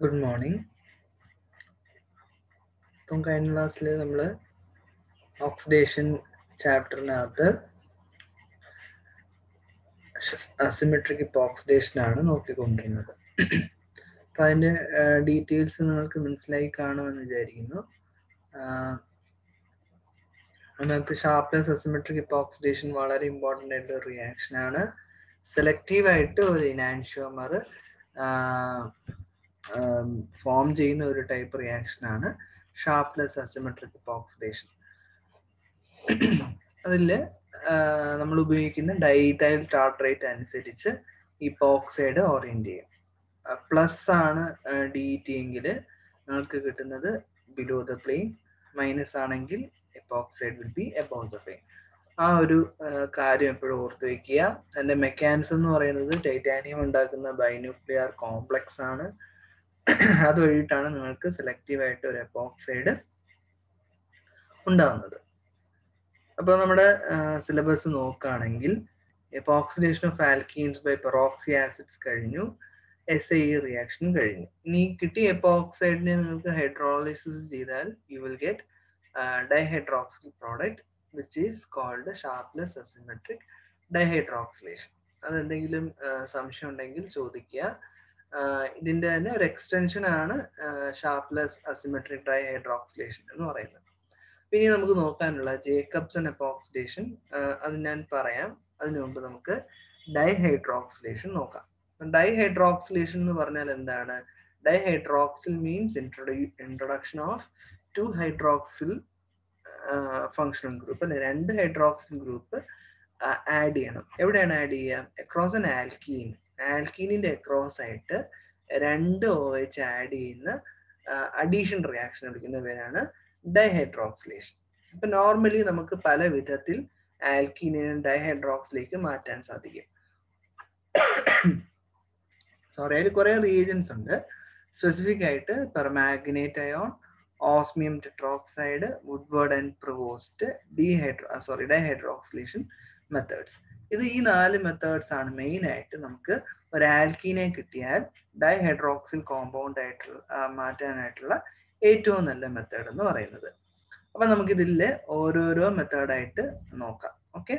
Good morning ഇപ്പം കഴിഞ്ഞ ക്ലാസ്സിൽ നമ്മൾ ഓക്സിഡേഷൻ ചാപ്റ്ററിനകത്ത് അസിമെട്രിക് ഇപ്പോൾ ഓക്സിഡേഷൻ ആണ് നോക്കിക്കൊണ്ടിരുന്നത്. അപ്പം അതിന്റെ ഡീറ്റെയിൽസ് നിങ്ങൾക്ക് മനസ്സിലായി കാണുമെന്ന് വിചാരിക്കുന്നു. അതിനകത്ത് ഷാർപ്നെസ് അസിമെട്രിക് ഇപ്പോൾ ഓക്സിഡേഷൻ വളരെ ഇമ്പോർട്ടന്റ് ആയിട്ടുള്ള ഒരു റിയാക്ഷൻ ആണ്. സെലക്റ്റീവ് ആയിട്ട് ഒരു ഇനാൻഷ്യോമർ ഫോം ചെയ്യുന്ന ഒരു ടൈപ്പ് റിയാക്ഷൻ ആണ് ഷാർപ്ലെസ് അസിമെട്രിക് ഓക്സിഡേഷൻ അതിൽ നമ്മൾ ഉപയോഗിക്കുന്ന ഡൈതൈൽ ടാർട്രേറ്റ് അനുസരിച്ച് ഈ പോക്സൈഡ് ഓറിയന്റ് ചെയ്യും. പ്ലസ് ആണ് ഡി ടി എങ്കിൽ നിങ്ങൾക്ക് കിട്ടുന്നത് ബിലോ ദ പ്ലെയിൻ മൈനസ് ആണെങ്കിൽ epoxide will be above the plane ആ ഒരു കാര്യം എപ്പോഴും ഓർത്ത് വെക്കുക. അതിന്റെ മെക്കാനിസം എന്ന് പറയുന്നത് ടൈറ്റാനിയം ഉണ്ടാക്കുന്ന ബൈന്യൂക്ലിയർ കോംപ്ലക്സ് ആണ്. അത് വഴിയിട്ടാണ് നിങ്ങൾക്ക് സെലക്റ്റീവ് ആയിട്ട് ഒരു എപ്പോക്സൈഡ് ഉണ്ടാവുന്നത്. അപ്പോൾ നമ്മുടെ സിലബസ് നോക്കുകയാണെങ്കിൽ epoxidation of alkenes by peroxy acids കഴിഞ്ഞു എസ് ഐ റിയാക്ഷൻ കഴിഞ്ഞു. ഇനി കിട്ടിയ എപ്പോക്സൈഡിനെ നിങ്ങൾക്ക് ഹൈഡ്രോളിസിസ് ചെയ്താൽ you will get dihydroxyl product which is called Sharpless asymmetric dihydroxylation അതെന്തെങ്കിലും സംശയം ഉണ്ടെങ്കിൽ ചോദിക്കുക. ഇതിന്റെ തന്നെ ഒരു എക്സ്റ്റൻഷൻ ആണ് ഷാർപ്ലെസ് അസിമെട്രിക് ഡൈഹൈഡ്രോക്സിലേഷൻ എന്ന് പറയുന്നത്. ഇനി നമുക്ക് നോക്കാനുള്ള ജേക്കബ്സൺ എപ്പോക്സിഡേഷൻ അത് ഞാൻ പറയാം. അതിനു മുമ്പ് നമുക്ക് ഡൈഹൈഡ്രോക്സിലേഷൻ നോക്കാം. ഡൈഹൈഡ്രോക്സിലേഷൻ എന്ന് പറഞ്ഞാൽ എന്താണ്? Dihydroxyl means introduction of two hydroxyl functional group അല്ലെ രണ്ട് ഹൈഡ്രോക്സിൽ ഗ്രൂപ്പ് ആഡ് ചെയ്യണം. എവിടെയാണ് ആഡ് ചെയ്യുക? അക്രോസ് ആൻ ആൽക്കീൻ ആൽക്കീനിന്റെ അക്രോസ് ആയിട്ട് രണ്ട് ഒ എച്ച് ആഡ് ചെയ്യുന്ന അഡീഷൻ റിയാക്ഷൻ വിളിക്കുന്ന പേരാണ് ഡൈഹൈഡ്രോക്സിലേഷൻ ഇപ്പൊ നോർമലി നമുക്ക് പല വിധത്തിൽ ആൽക്കീനിനെ ഡൈഹൈഡ്രോക്സിലേക്ക് മാറ്റാൻ സാധിക്കും. സോറി അതിൽ കുറെ റീജൻസ് ഉണ്ട്. സ്പെസിഫിക് ആയിട്ട് permanganate ion osmium tetroxide Woodward and Prevost dehydro sorry dihydroxylation methods ഇത് ഈ നാല് മെത്തേഡ്സ് ആണ് മെയിൻ ആയിട്ട് നമുക്ക് ഒരു ആൽക്കീനെ കിട്ടിയാൽ ഡൈഹൈഡ്രോക്സിൽ കോമ്പൗണ്ട് ആയിട്ടുള്ള മാറ്റാനായിട്ടുള്ള ഏറ്റവും നല്ല മെത്തേഡ് എന്ന് പറയുന്നത്. അപ്പൊ നമുക്ക് ഇതിൽ ഓരോരോ മെത്തേഡായിട്ട് നോക്കാം. ഓക്കെ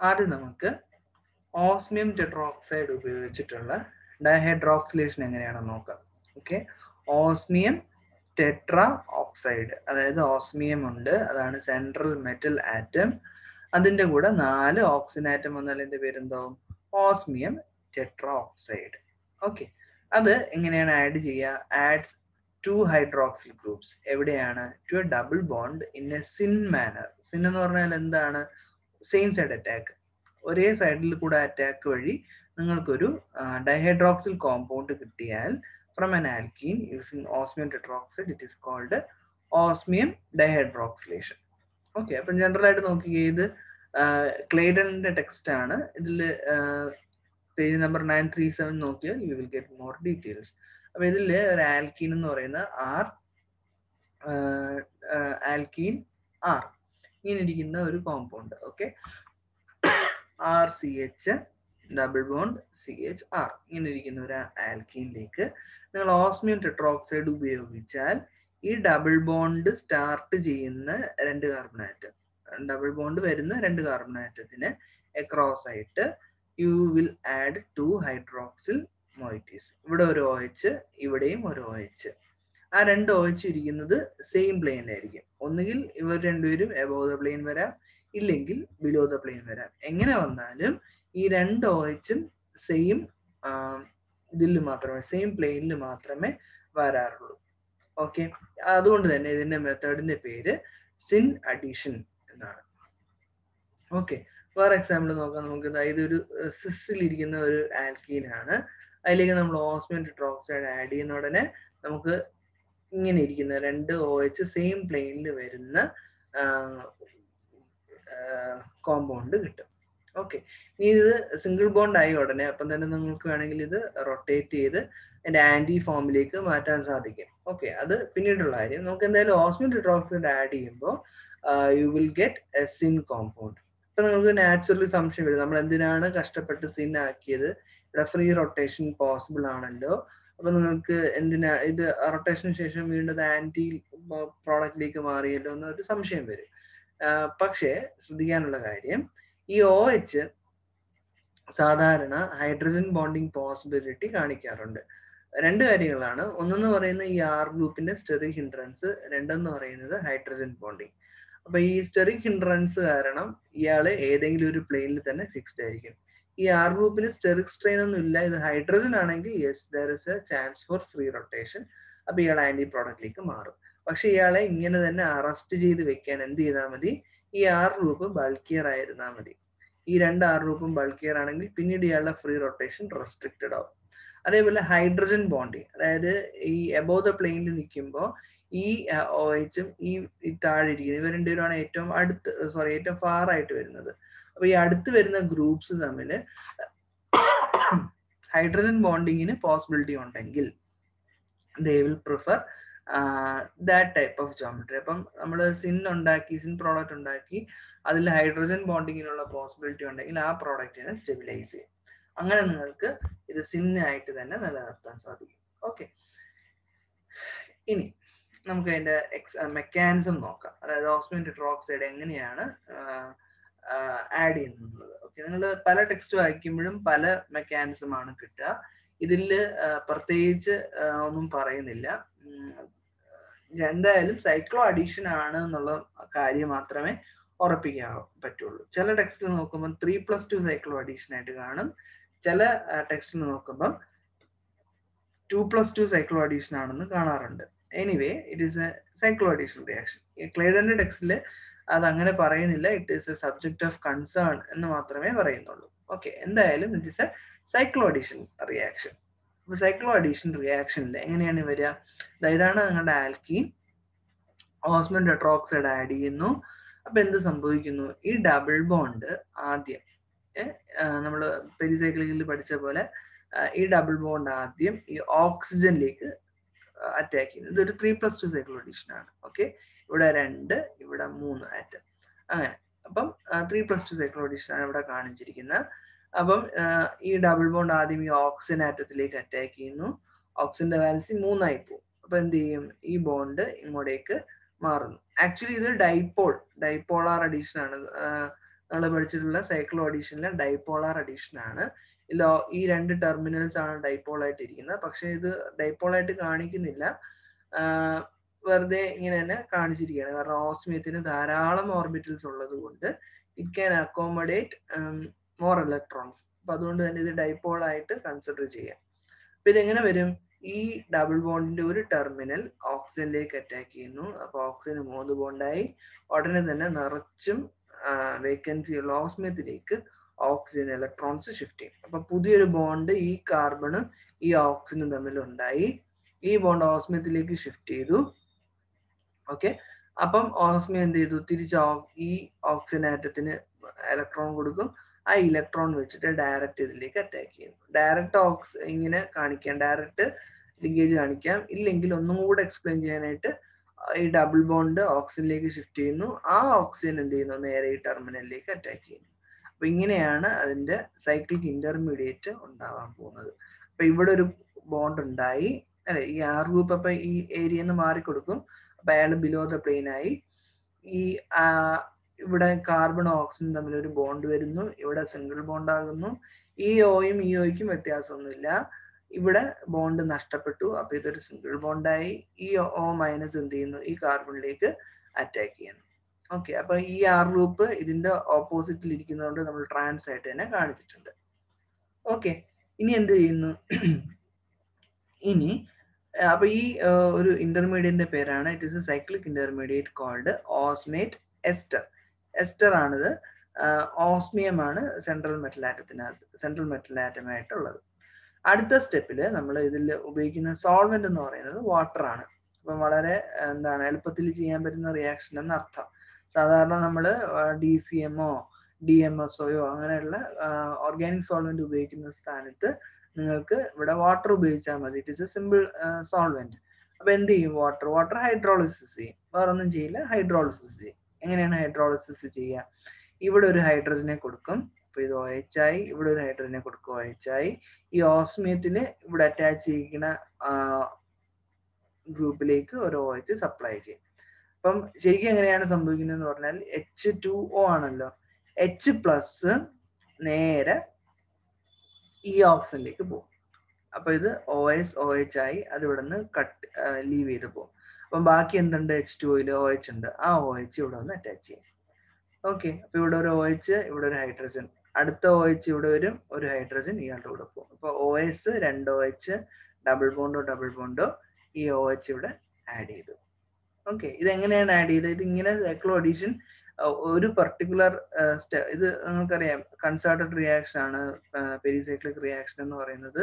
ആദ്യം നമുക്ക് ഓസ്മിയം ടെട്രോക്സൈഡ് ഉപയോഗിച്ചിട്ടുള്ള ഡൈഹൈഡ്രോക്സിലേഷൻ എങ്ങനെയാണെന്ന് നോക്കാം. ഓക്കെ ഓസ്മിയം ടെട്ര ഓക്സൈഡ് അതായത് ഓസ്മിയം ഉണ്ട്. അതാണ് സെൻട്രൽ മെറ്റൽ ആറ്റം. അതിന്റെ കൂടെ നാല് ഓക്സിജൻ ആറ്റം വന്നാൽ എന്റെ പേരെന്താവും ഓസ്മിയം ടെട്രാ ഓക്സൈഡ് ഓക്കെ. അത് എങ്ങനെയാണ് ആഡ് ചെയ്യുക? Adds two hydroxyl groups. എവിടെയാണ്? To a double bond in a syn manner. Syn എന്ന് പറഞ്ഞാൽ എന്താണ്? Same side attack. ഒരേ സൈഡിൽ കൂടെ അറ്റാക്ക് വഴി നിങ്ങൾക്കൊരു ഡൈഹൈഡ്രോക്സിൽ കോമ്പൗണ്ട് കിട്ടിയാൽ from an alkene using osmium tetroxide it is called osmium dihydroxylation. Okay അപ്പം ജനറൽ ആയിട്ട് നോക്കിയേ ഇത് ക്ലേഡന്റെ ടെക്സ്റ്റ് ആണ്. ഇതിൽ page number nine three seven നോക്കിയാൽ you will get more details അപ്പൊ ഇതിൽ ഒരു ആൽക്കീൻ എന്ന് പറയുന്ന ആർ ആൽക്കീൻ ആർ ഇങ്ങനെ ഇരിക്കുന്ന ഒരു compound okay R C H double bond C H R ഇങ്ങനെ ഇരിക്കുന്ന ഒരു ആൽക്കീനിലേക്ക് നിങ്ങൾ ഓസ്മിയം ടെട്രോക്സൈഡ് ഉപയോഗിച്ചാൽ ഈ ഡബിൾ ബോണ്ട് സ്റ്റാർട്ട് ചെയ്യുന്ന രണ്ട് കാർബൺ ആറ്റം ഡബിൾ ബോണ്ട് വരുന്ന രണ്ട് കാർബൺ ആറ്റത്തിന് ആയിട്ട് you will add two hydroxyl moieties ഇവിടെ ഒരു ഒ എച്ച് ഇവിടെയും ഒരു ഒ എച്ച് ആ രണ്ട് ഒ എച്ച് ഇരിക്കുന്നത് സെയിം പ്ലെയിനിലായിരിക്കും ഒന്നുകിൽ ഇവർ രണ്ടുപേരും എബോ ദ പ്ലെയിൻ വരാം ഇല്ലെങ്കിൽ ബിലോ ദ പ്ലെയിൻ വരാം. എങ്ങനെ വന്നാലും ഈ രണ്ട് ഒ എച്ചും സെയിം ഇതിൽ മാത്രമേ സെയിം പ്ലെയിനിൽ മാത്രമേ വരാറുള്ളൂ. ഓക്കെ അതുകൊണ്ട് തന്നെ ഇതിന്റെ മെത്തേഡിന്റെ പേര് സിൻ അഡീഷൻ എന്നാണ്. ഓക്കെ വേറെ എക്സാമ്പിൾ നോക്കാം നമുക്ക് ഇതൊരു സിസിലിരിക്കുന്ന ഒരു ആൽക്കീൻ ആണ് അതിലേക്ക് നമ്മൾ ഓസ്മിയം ട്രോക്സൈഡ് ആഡ് ചെയ്യുന്ന ഉടനെ നമുക്ക് ഇങ്ങനെ ഇരിക്കുന്ന രണ്ട് ഒ എച്ച് സെയിം പ്ലെയിനിൽ വരുന്ന കോമ്പൗണ്ട് കിട്ടും. ഓക്കെ ഇനി ഇത് സിംഗിൾ ബോണ്ട് ആയി ഉടനെ അപ്പം തന്നെ നിങ്ങൾക്ക് വേണമെങ്കിൽ ഇത് റൊട്ടേറ്റ് ചെയ്ത് അതിന്റെ ആന്റി ഫോമിലേക്ക് മാറ്റാൻ സാധിക്കും. ഓക്കെ അത് പിന്നീടുള്ള കാര്യം. നമുക്ക് എന്തായാലും ഓസ്മിൻ ഡിട്രോക്സൈഡ് ആഡ് ചെയ്യുമ്പോൾ you will get a syn compound ഇപ്പൊ നിങ്ങൾക്ക് നാച്ചുറലി സംശയം വരും. നമ്മൾ എന്തിനാണ് കഷ്ടപ്പെട്ട് സിൻ ആക്കിയത്? ഇവിടെ ഫ്രീ റൊട്ടേഷൻ പോസിബിൾ ആണല്ലോ. അപ്പൊ നിങ്ങൾക്ക് എന്തിനാ ഇത് റൊട്ടേഷന് ശേഷം വീണ്ടും ആന്റി പ്രോഡക്റ്റിലേക്ക് മാറിയല്ലോ എന്നൊരു സംശയം വരും. പക്ഷേ ശ്രദ്ധിക്കാനുള്ള കാര്യം ഈ ഒ എച്ച് സാധാരണ ഹൈഡ്രജൻ ബോണ്ടിങ് പോസിബിലിറ്റി കാണിക്കാറുണ്ട്. രണ്ട് കാര്യങ്ങളാണ്. ഒന്നെന്ന് പറയുന്നത് ഈ ആർ ഗ്രൂപ്പിന്റെ സ്റ്റെറിക് ഹിൻഡ്രൻസ് രണ്ടെന്ന് പറയുന്നത് ഹൈഡ്രജൻ ബോണ്ടിങ് അപ്പൊ ഈ സ്റ്റെറിക് ഹിൻഡ്രൻസ് കാരണം ഇയാൾ ഏതെങ്കിലും ഒരു പ്ലെയിനിൽ തന്നെ ഫിക്സ്ഡ് ആയിരിക്കും. ഈ ആർ ഗ്രൂപ്പിന് സ്റ്റെറിക് സ്ട്രെയിൻ ഒന്നും ഇല്ല. ഇത് ഹൈഡ്രജൻ ആണെങ്കിൽ yes there is a chance for free rotation അപ്പൊ ഇയാൾ ആന്റി പ്രോഡക്റ്റിലേക്ക് മാറും. പക്ഷെ ഇയാളെ ഇങ്ങനെ തന്നെ അറസ്റ്റ് ചെയ്ത് വെക്കാൻ എന്ത് ചെയ്താൽ മതി? ഈ ആർ ഗ്രൂപ്പ് ബൾക്കിയർ ആയിരുന്നാൽ മതി. ഈ രണ്ട് ആർ ഗ്രൂപ്പും ബൾക്കിയർ ആണെങ്കിൽ പിന്നീട് ഇയാളുടെ ഫ്രീ റൊട്ടേഷൻ റെസ്ട്രിക്റ്റഡ് ആവും. അതേപോലെ ഹൈഡ്രജൻ ബോണ്ടിങ് അതായത് ഈ എബോവ് ദ പ്ലെയിനിൽ നിൽക്കുമ്പോൾ ഈ ഒ എച്ചും ഈ താഴെ ഇരിക്കുന്നത് ഇവർ രണ്ടുപേരുമാണ് ഏറ്റവും അടുത്ത് സോറി ഏറ്റവും ഫാർ ആയിട്ട് വരുന്നത്. അപ്പൊ ഈ അടുത്ത് വരുന്ന ഗ്രൂപ്പ്സ് തമ്മിൽ ഹൈഡ്രജൻ ബോണ്ടിങ്ങിന് പോസിബിലിറ്റി ഉണ്ടെങ്കിൽ they will prefer that type of geometry അപ്പം നമ്മൾ സിൻ ഉണ്ടാക്കി സിൻ പ്രോഡക്റ്റ് ഉണ്ടാക്കി അതിൽ ഹൈഡ്രജൻ ബോണ്ടിങ്ങിനുള്ള പോസിബിലിറ്റി ഉണ്ടെങ്കിൽ ആ പ്രോഡക്റ്റിനെ സ്റ്റെബിലൈസ് ചെയ്യും. അങ്ങനെ നിങ്ങൾക്ക് ഇത് സിന്നായിട്ട് തന്നെ നിലനിർത്താൻ സാധിക്കും. ഓക്കെ ഇനി നമുക്ക് അതിന്റെ എക്സ് മെക്കാനിസം നോക്കാം. അതായത് ഓസ്മിൻ ടെട്രോക്സൈഡ് എങ്ങനെയാണ് ആഡ് ചെയ്യുന്നത്. ഓക്കെ നിങ്ങൾ പല ടെക്സ്റ്റ് വായിക്കുമ്പോഴും പല മെക്കാനിസം ആണ് കിട്ടുക. ഇതിൽ പ്രത്യേകിച്ച് ഒന്നും പറയുന്നില്ല. എന്തായാലും സൈക്ലോ അഡിക്ഷൻ ആണ് എന്നുള്ള കാര്യം മാത്രമേ ഉറപ്പിക്കാൻ പറ്റുള്ളൂ. ചില ടെക്സ്റ്റിൽ നോക്കുമ്പോൾ three plus two cyclo addiction ആയിട്ട് കാണും. ചില ടെക്സ്റ്റിൽ നോക്കുമ്പം two plus two cyclo addiction ആണെന്ന് കാണാറുണ്ട്. Anyway it is a cycloaddition reaction ക്ലേഡന്റെ ടെക്സ്റ്റിൽ അത് അങ്ങനെ പറയുന്നില്ല. It is a subject of concern എന്ന് മാത്രമേ പറയുന്നുള്ളൂ. ഓക്കെ എന്തായാലും it is a cycloaddition reaction cycloaddition റിയാക്ഷനിൽ എങ്ങനെയാണ് വരിക ഇതാണ് നിങ്ങളുടെ ആൽക്കീൻ. ഓസ്മൻ ഡെട്രോക്സൈഡ് ആഡ് ചെയ്യുന്നു. അപ്പൊ എന്ത് സംഭവിക്കുന്നു? ഈ ഡബിൾ ബോണ്ട് ആദ്യം നമ്മൾ പെരിസൈക്ലിക്കിൽ പഠിച്ച പോലെ ഈ ഡബിൾ ബോണ്ട് ആദ്യം ഈ ഓക്സിജനിലേക്ക് അറ്റാക്ക് ചെയ്യുന്നു. ഇതൊരു three plus two cycloaddition ആണ്. ഓക്കെ ഇവിടെ രണ്ട് ഇവിടെ മൂന്ന് ആറ്റം അങ്ങനെ. അപ്പം three plus two cycloaddition ആണ് ഇവിടെ കാണിച്ചിരിക്കുന്നത്. അപ്പം ഈ ഡബിൾ ബോണ്ട് ആദ്യം ഈ ഓക്സിജൻ ആറ്റത്തിലേക്ക് അറ്റാക്ക് ചെയ്യുന്നു. ഓക്സിജന്റെ വാലൻസി മൂന്നായി പോകും. അപ്പൊ എന്ത് ചെയ്യും? ഈ ബോണ്ട് ഇങ്ങോട്ടേക്ക് മാറുന്നു. ആക്ച്വലി ഇത് ഡൈപോൾ ഡൈപോളാർ അഡീഷൻ ആണ്. നമ്മൾ പഠിച്ചിട്ടുള്ള സൈക്ലോ അഡീഷനിലെ ഡൈപോളാർ അഡീഷൻ ആണ്. ഈ രണ്ട് ടെർമിനൽസ് ആണ് ഡൈപോൾ ആയിട്ട് ഇരിക്കുന്നത്. പക്ഷെ ഇത് ഡൈപോൾ ആയിട്ട് കാണിക്കുന്നില്ല. വെറുതെ ഇങ്ങനെ തന്നെ കാണിച്ചിരിക്കുകയാണ്. കാരണം ഓസ്മിയത്തിന് ധാരാളം ഓർബിറ്റൽസ് ഉള്ളത് കൊണ്ട് it can accommodate more electrons അപ്പൊ അതുകൊണ്ട് തന്നെ ഇത് ഡൈപോൾ ആയിട്ട് കൺസിഡർ ചെയ്യാം. അപ്പൊ ഇതെങ്ങനെ വരും? ഈ ഡബിൾ ബോണ്ടിന്റെ ഒരു ടെർമിനൽ ഓക്സിജനിലേക്ക് അറ്റാക്ക് ചെയ്യുന്നു. അപ്പൊ ഓക്സിജൻ മൂന്ന് ബോണ്ടായി ഉടനെ തന്നെ നിറച്ചും വേക്കൻസി ഉള്ള ഓസ്മിയത്തിലേക്ക് ഓക്സിജൻ ഇലക്ട്രോൺസ് ഷിഫ്റ്റ് ചെയ്യും. അപ്പൊ പുതിയൊരു ബോണ്ട് ഈ കാർബണും ഈ ഓക്സിജനും തമ്മിൽ ഉണ്ടായി. ഈ ബോണ്ട് ഓസ്മിയത്തിലേക്ക് ഷിഫ്റ്റ് ചെയ്തു. ഓക്കെ അപ്പം ഓസ്മിയ എന്ത് ചെയ്തു? തിരിച്ച് ഈ ഓക്സിജൻ ആറ്റത്തിന് ഇലക്ട്രോൺ കൊടുക്കും. ആ ഇലക്ട്രോൺ വെച്ചിട്ട് ഡയറക്റ്റ് ഇതിലേക്ക് അറ്റാക്ക് ചെയ്യുന്നു. ഡയറക്റ്റ് ഓക്സ് ഇങ്ങനെ കാണിക്കാം. ഡയറക്റ്റ് ലിങ്കേജ് കാണിക്കാം. ഇല്ലെങ്കിൽ ഒന്നും കൂടെ എക്സ്പ്ലെയിൻ ചെയ്യാനായിട്ട് ഈ ഡബിൾ ബോണ്ട് ഓക്സിജനിലേക്ക് ഷിഫ്റ്റ് ചെയ്യുന്നു. ആ ഓക്സിജൻ എന്ത് ചെയ്യുന്നു? നേരെ ഈ ടെർമിനലിലേക്ക് അറ്റാക്ക് ചെയ്യുന്നു. അപ്പൊ ഇങ്ങനെയാണ് അതിന്റെ സൈക്ലിക് ഇന്റർമീഡിയറ്റ് ഉണ്ടാവാൻ പോകുന്നത്. അപ്പൊ ഇവിടെ ഒരു ബോണ്ട് ഉണ്ടായി. അല്ലെ ഈ ആർ ഗ്രൂപ്പ് അപ്പൊ ഈ ഏരിയ മാറിക്കൊടുക്കും. അപ്പൊ അയാൾ ബിലോ ദ പ്ലെയിൻ ആയി. ഈ ഇവിടെ കാർബൺ ഓക്സിജൻ തമ്മിൽ ഒരു ബോണ്ട് വരുന്നു. ഇവിടെ സിംഗിൾ ബോണ്ട് ആകുന്നു. ഈ ഓയും ഈ ഓയ്ക്കും വ്യത്യാസമൊന്നുമില്ല. ഇവിടെ ബോണ്ട് നഷ്ടപ്പെട്ടു. അപ്പൊ ഇതൊരു സിംഗിൾ ബോണ്ടായി ഈ ഓ മൈനസ് എന്ത് ചെയ്യുന്നു? ഈ കാർബണിലേക്ക് അറ്റാക്ക് ചെയ്യുന്നു. ഓക്കെ അപ്പൊ ഈ ആർ ഗ്രൂപ്പ് ഇതിന്റെ ഓപ്പോസിറ്റിൽ ഇരിക്കുന്നതുകൊണ്ട് നമ്മൾ ട്രാൻസ് ആയിട്ട് തന്നെ കാണിച്ചിട്ടുണ്ട്. ഓക്കെ ഇനി എന്ത് ചെയ്യുന്നു? ഇനി അപ്പൊ ഈ ഒരു ഇന്റർമീഡിയറ്റിന്റെ പേരാണ്. It is a cyclic intermediate called osmate ester ester ആണിത് ഓസ്മിയം ആണ് സെൻട്രൽ മെറ്റൽ ആറ്റത്തിനകത്ത് സെൻട്രൽ മെറ്റൽ ആറ്റമായിട്ടുള്ളത് അടുത്ത സ്റ്റെപ്പിൽ നമ്മൾ ഇതിൽ ഉപയോഗിക്കുന്ന സോൾവെന്റ് എന്ന് പറയുന്നത് വാട്ടർ ആണ് അപ്പം വളരെ എന്താണ് എളുപ്പത്തിൽ ചെയ്യാൻ പറ്റുന്ന റിയാക്ഷൻ എന്ന് അർത്ഥം സാധാരണ നമ്മൾ D C എമ്മോ D M S OYO അങ്ങനെയുള്ള ഓർഗാനിക് സോൾവെന്റ് ഉപയോഗിക്കുന്ന സ്ഥാനത്ത് നിങ്ങൾക്ക് ഇവിടെ വാട്ടർ ഉപയോഗിച്ചാൽ മതി. It is a simple solvent. അപ്പൊ എന്ത് ചെയ്യും? വാട്ടർ വാട്ടർ ഹൈഡ്രോളിസിസ് ചെയ്യും. വേറെ ഒന്നും ചെയ്യില്ല ഹൈഡ്രോളിസിസ് ചെയ്യും. എങ്ങനെയാണ് ഹൈഡ്രോളിസിസ് ചെയ്യുക? ഇവിടെ ഒരു ഹൈഡ്രജനെ കൊടുക്കും. അപ്പൊ ഇത് ഒ എച്ച് ആയി ഇവിടെ ഒരു ഹൈഡ്രജനെ കൊടുക്കും ഒ എച്ച് ആയി. ഈ ഓസ്മിയത്തിന് ഇവിടെ അറ്റാച്ച് ചെയ്യിക്കുന്ന ഗ്രൂപ്പിലേക്ക് ഒരു ഒ എച്ച് സപ്ലൈ ചെയ്യും. അപ്പം ശരിക്കും എങ്ങനെയാണ് സംഭവിക്കുന്നത് എന്ന് പറഞ്ഞാൽ എച്ച് ടു ഒ ആണല്ലോ. എച്ച് പ്ലസ് നേരെ ഈ ഓക്സിജനിലേക്ക് പോകും. അപ്പൊ ഇത് ഒ എസ് ഒ എച്ച് ആയി അത് ഇവിടെ നിന്ന് കട്ട് ലീവ് ചെയ്ത് പോകും. അപ്പം ബാക്കി എന്തുണ്ട്? എച്ച് ടു ഓയിൽ ഒ എച്ച് ഉണ്ട്. ആ ഒ എച്ച് ഇവിടെ ഒന്ന് അറ്റാച്ച് ചെയ്യും. ഓക്കെ അപ്പൊ ഇവിടെ ഒരു ഒ എച്ച് ഇവിടെ ഒരു ഹൈഡ്രജൻ അടുത്ത ഒ എച്ച് ഇവിടെ വരും ഒരു ഹൈഡ്രജൻ ഇയാളുടെ കൂടെ പോകും. അപ്പൊ ഒ എസ് രണ്ട് ഒ എച്ച് ഡബിൾ ബോണ്ടോ ഡബിൾ ബോണ്ടോ ഈ ഒ എച്ച് ഇവിടെ ആഡ് ചെയ്തു. ഓക്കെ ഇത് എങ്ങനെയാണ് ആഡ് ചെയ്തത് ഇത് ഇങ്ങനെ സൈക്ലോ അഡീഷൻ ഒരു പർട്ടിക്കുലർ ഇത് നിങ്ങൾക്കറിയാം. കൺസേർട്ടഡ് റിയാക്ഷൻ ആണ് പെരിസൈക്ലിക് റിയാക്ഷൻ എന്ന് പറയുന്നത്.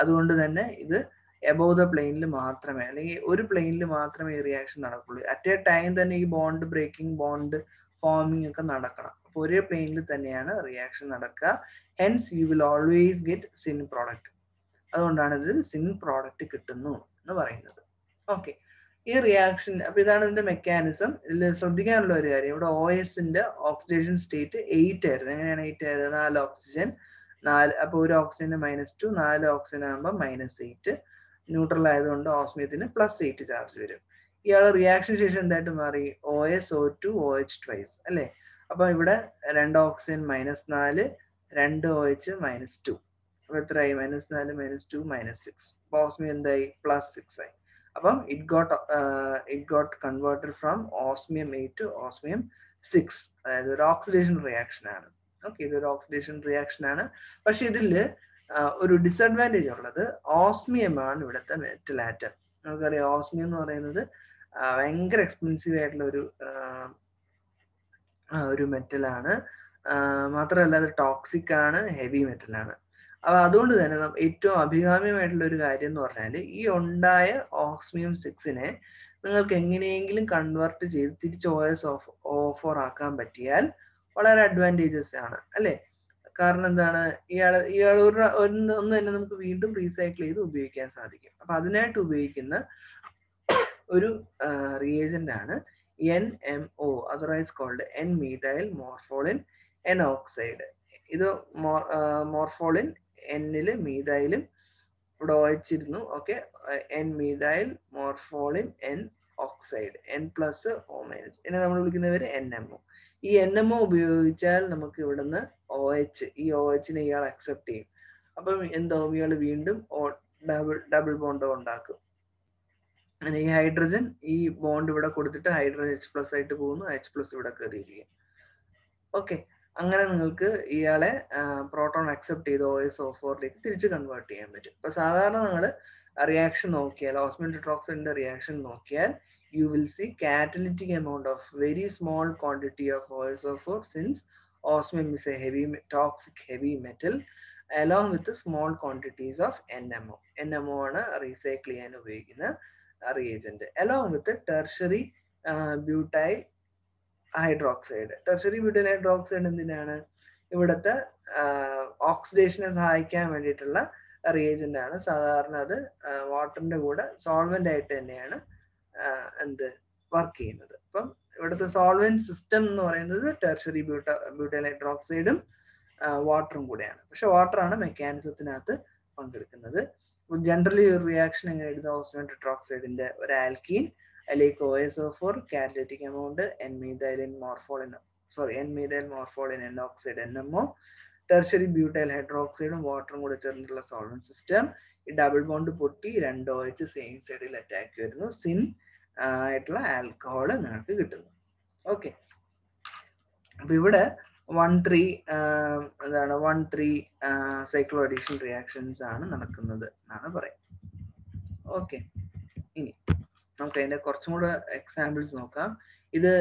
അതുകൊണ്ട് തന്നെ ഇത് എബോവ് ദ പ്ലെയിനിൽ മാത്രമേ അല്ലെങ്കിൽ ഒരു പ്ലെയിനിൽ മാത്രമേ ഈ റിയാക്ഷൻ നടക്കുള്ളൂ. അറ്റ് എ ടൈം തന്നെ ഈ ബോണ്ട് ബ്രേക്കിംഗ് ബോണ്ട് ഫോമിംഗ് ഒക്കെ നടക്കണം. അപ്പോൾ ഒരേ പ്ലെയിനിൽ തന്നെയാണ് റിയാക്ഷൻ നടക്കുക. Hence you will always get syn product അതുകൊണ്ടാണ് ഇതിൽ സിൻ പ്രോഡക്റ്റ് കിട്ടുന്നു എന്ന് പറയുന്നത്. ഓക്കെ ഈ റിയാക്ഷൻ അപ്പൊ ഇതാണ് ഇതിന്റെ മെക്കാനിസം ഇതിൽ ശ്രദ്ധിക്കാനുള്ള ഒരു കാര്യം. ഇവിടെ ഒ എസിന്റെ ഓക്സിഡേഷൻ സ്റ്റേറ്റ് എയ്റ്റ് ആയിരുന്നു. എങ്ങനെയാണ് എയ്റ്റ് ആയത്? നാല് ഓക്സിജൻ നാല് അപ്പൊ ഒരു ഓക്സിജന് മൈനസ് ടു നാല് ഓക്സിജൻ ആകുമ്പോൾ മൈനസ് എയ്റ്റ് ന്യൂട്രൽ ആയതുകൊണ്ട് ഓസ്മിയത്തിന് പ്ലസ് എയ്റ്റ് ചാർജ് വരും. ഇയാൾ റിയാക്ഷൻ ശേഷം എന്തായിട്ട് മാറി? O S O two O H twice അല്ലേ? അപ്പൊ ഇവിടെ രണ്ട് ഓക്സിജൻ മൈനസ് നാല് രണ്ട് ഒ എച്ച് മൈനസ് ടു അപ്പൊ എത്രയായി? മൈനസ് നാല് മൈനസ് ടു മൈനസ് സിക്സ് അപ്പൊ ഓസ്മിയം എന്തായി? പ്ലസ് സിക്സ് ആയി. അപ്പം it got it got converted from osmium eight to osmium six അതായത് ഒരു ഓക്സിഡേഷൻ റിയാക്ഷൻ ആണ്. ഓക്കെ ഇതൊരു ഓക്സിഡേഷൻ റിയാക്ഷൻ ആണ്. പക്ഷെ ഇതിൽ ഒരു ഡിസഡ്വാന്റേജ് ഉള്ളത് ഓസ്മിയമാണ് ഇവിടുത്തെ മെറ്റൽ ആറ്റം നമുക്കറിയാം ഓസ്മിയം എന്ന് പറയുന്നത് ഭയങ്കര എക്സ്പെൻസീവ് ആയിട്ടുള്ള ഒരു ഒരു മെറ്റലാണ് മാത്രമല്ല അത് ടോക്സിക് ആണ് ഹെവി മെറ്റലാണ് അപ്പൊ അതുകൊണ്ട് തന്നെ ഏറ്റവും അഭികാമ്യമായിട്ടുള്ള ഒരു കാര്യം എന്ന് പറഞ്ഞാൽ ഈ ഉണ്ടായ ഓക്സ്മിയം സിക്സിനെ നിങ്ങൾക്ക് എങ്ങനെയെങ്കിലും കൺവേർട്ട് ചെയ്ത് തിരിച്ച് ഓ എസ് ഓഫ് ഓഫർ ആക്കാൻ പറ്റിയാൽ വളരെ അഡ്വാന്റേജസ് ആണ് അല്ലേ? കാരണം എന്താണ്? ഇയാൾ ഇയാൾ ഒരു ഒന്ന് തന്നെ നമുക്ക് വീണ്ടും റീസൈക്കിൾ ചെയ്ത് ഉപയോഗിക്കാൻ സാധിക്കും. അപ്പൊ അതിനായിട്ട് ഉപയോഗിക്കുന്ന ഒരു റിയേജന്റ് ആണ് N M O otherwise called N methyl morpholine N oxide ഇത് മോർഫോളിൻ എന്നിൽ മീതൈലും ഇവിടെ ഒഴിച്ചിരുന്നു okay N methyl morpholine N oxide N plus minus ഇതിനെ നമ്മൾ വിളിക്കുന്നവര് എൻ എം ഒ ഈ എൻ എം ഒ ഉപയോഗിച്ചാൽ നമുക്ക് ഇവിടുന്ന് ഒ എച്ച് ഈ ഒ എച്ചിനെ ഇയാൾ അക്സെപ്റ്റ് ചെയ്യും. അപ്പം എന്താവും? ഇയാൾ വീണ്ടും ഡബിൾ ഡബിൾ ബോണ്ട് ഉണ്ടാക്കും. അങ്ങനെ ഈ ഹൈഡ്രജൻ ഈ ബോണ്ട് ഇവിടെ കൊടുത്തിട്ട് ഹൈഡ്രജൻ എച്ച് പ്ലസ് ആയിട്ട് പോകുന്നു. എച്ച് പ്ലസ് ഇവിടെ കയറിയിരിക്കും. ഓക്കെ അങ്ങനെ നിങ്ങൾക്ക് ഇയാളെ പ്രോട്ടോൺ അക്സെപ്റ്റ് ചെയ്ത് ഒ എസ് ഓ ഫോറിലേക്ക് തിരിച്ച് കൺവേർട്ട് ചെയ്യാൻ പറ്റും. അപ്പൊ സാധാരണ നിങ്ങൾ റിയാക്ഷൻ നോക്കിയാൽ ഓസ്മിൻ റിയാക്ഷൻ നോക്കിയാൽ you will see catalytic amount of very small quantity of O S of OSO4 since osmium is a heavy toxic heavy metal along with small quantities of NMO. NMO ആണ് recycle ചെയ്യാൻ ഉപയോഗിക്കുന്ന reagent along with tertiary uh, hydroxide tertiary butyl hydroxide എന്തിനാണ്? ഇവിടുത്തെ ഓക്സിഡേഷനെ സഹായിക്കാൻ വേണ്ടിയിട്ടുള്ള reagent ആണ്. സാധാരണ അത് വാട്ടറിന്റെ കൂടെ സോൾവെന്റ് ആയിട്ട് തന്നെയാണ് എന്ത് വർക്ക് ചെയ്യുന്നത്. അപ്പം ഇവിടുത്തെ സോൾവെന്റ് സിസ്റ്റം എന്ന് പറയുന്നത് ടെർഷറി ബ്യൂട്ട ബ്യൂട്ടൈൽ ഹൈഡ്രോക്സൈഡും വാട്ടറും കൂടെയാണ്. പക്ഷെ വാട്ടറാണ് മെക്കാനിസത്തിനകത്ത് പങ്കെടുക്കുന്നത്. ജനറലി ഒരു റിയാക്ഷൻ എങ്ങനെ എഴുതുന്ന? ഓസ്മോൺ ഹൈഡ്രോക്സൈഡിന്റെ ഒരു ആൽക്കീൻ അല്ലെങ്കിൽ O S O four catalytic amount N methylene morpholine sorry N methyl morpholine N oxide N M O tertiary butyl ഹൈഡ്രോക്സൈഡും വാട്ടറും കൂടെ ചേർന്നിട്ടുള്ള സോൾവെന്റ് സിസ്റ്റം ഈ ഡബിൾ ബോണ്ട് പൊട്ടി രണ്ട് ഒ എച്ച് സെയിം സൈഡിൽ അറ്റാക്ക് വരുന്നു. സിൻ ആയിട്ടുള്ള ആൽക്കഹോൾ നിങ്ങൾക്ക് കിട്ടുന്നു. ഓക്കെ അപ്പൊ ഇവിടെ വൺ ത്രീ എന്താണ് one three cycloaddition reactions ആണ് നടക്കുന്നത് എന്നാണ് പറയാം ഓക്കെ ഇനി നമുക്ക് അതിന്റെ കുറച്ചും കൂടെ എക്സാമ്പിൾസ് നോക്കാം. ഇത്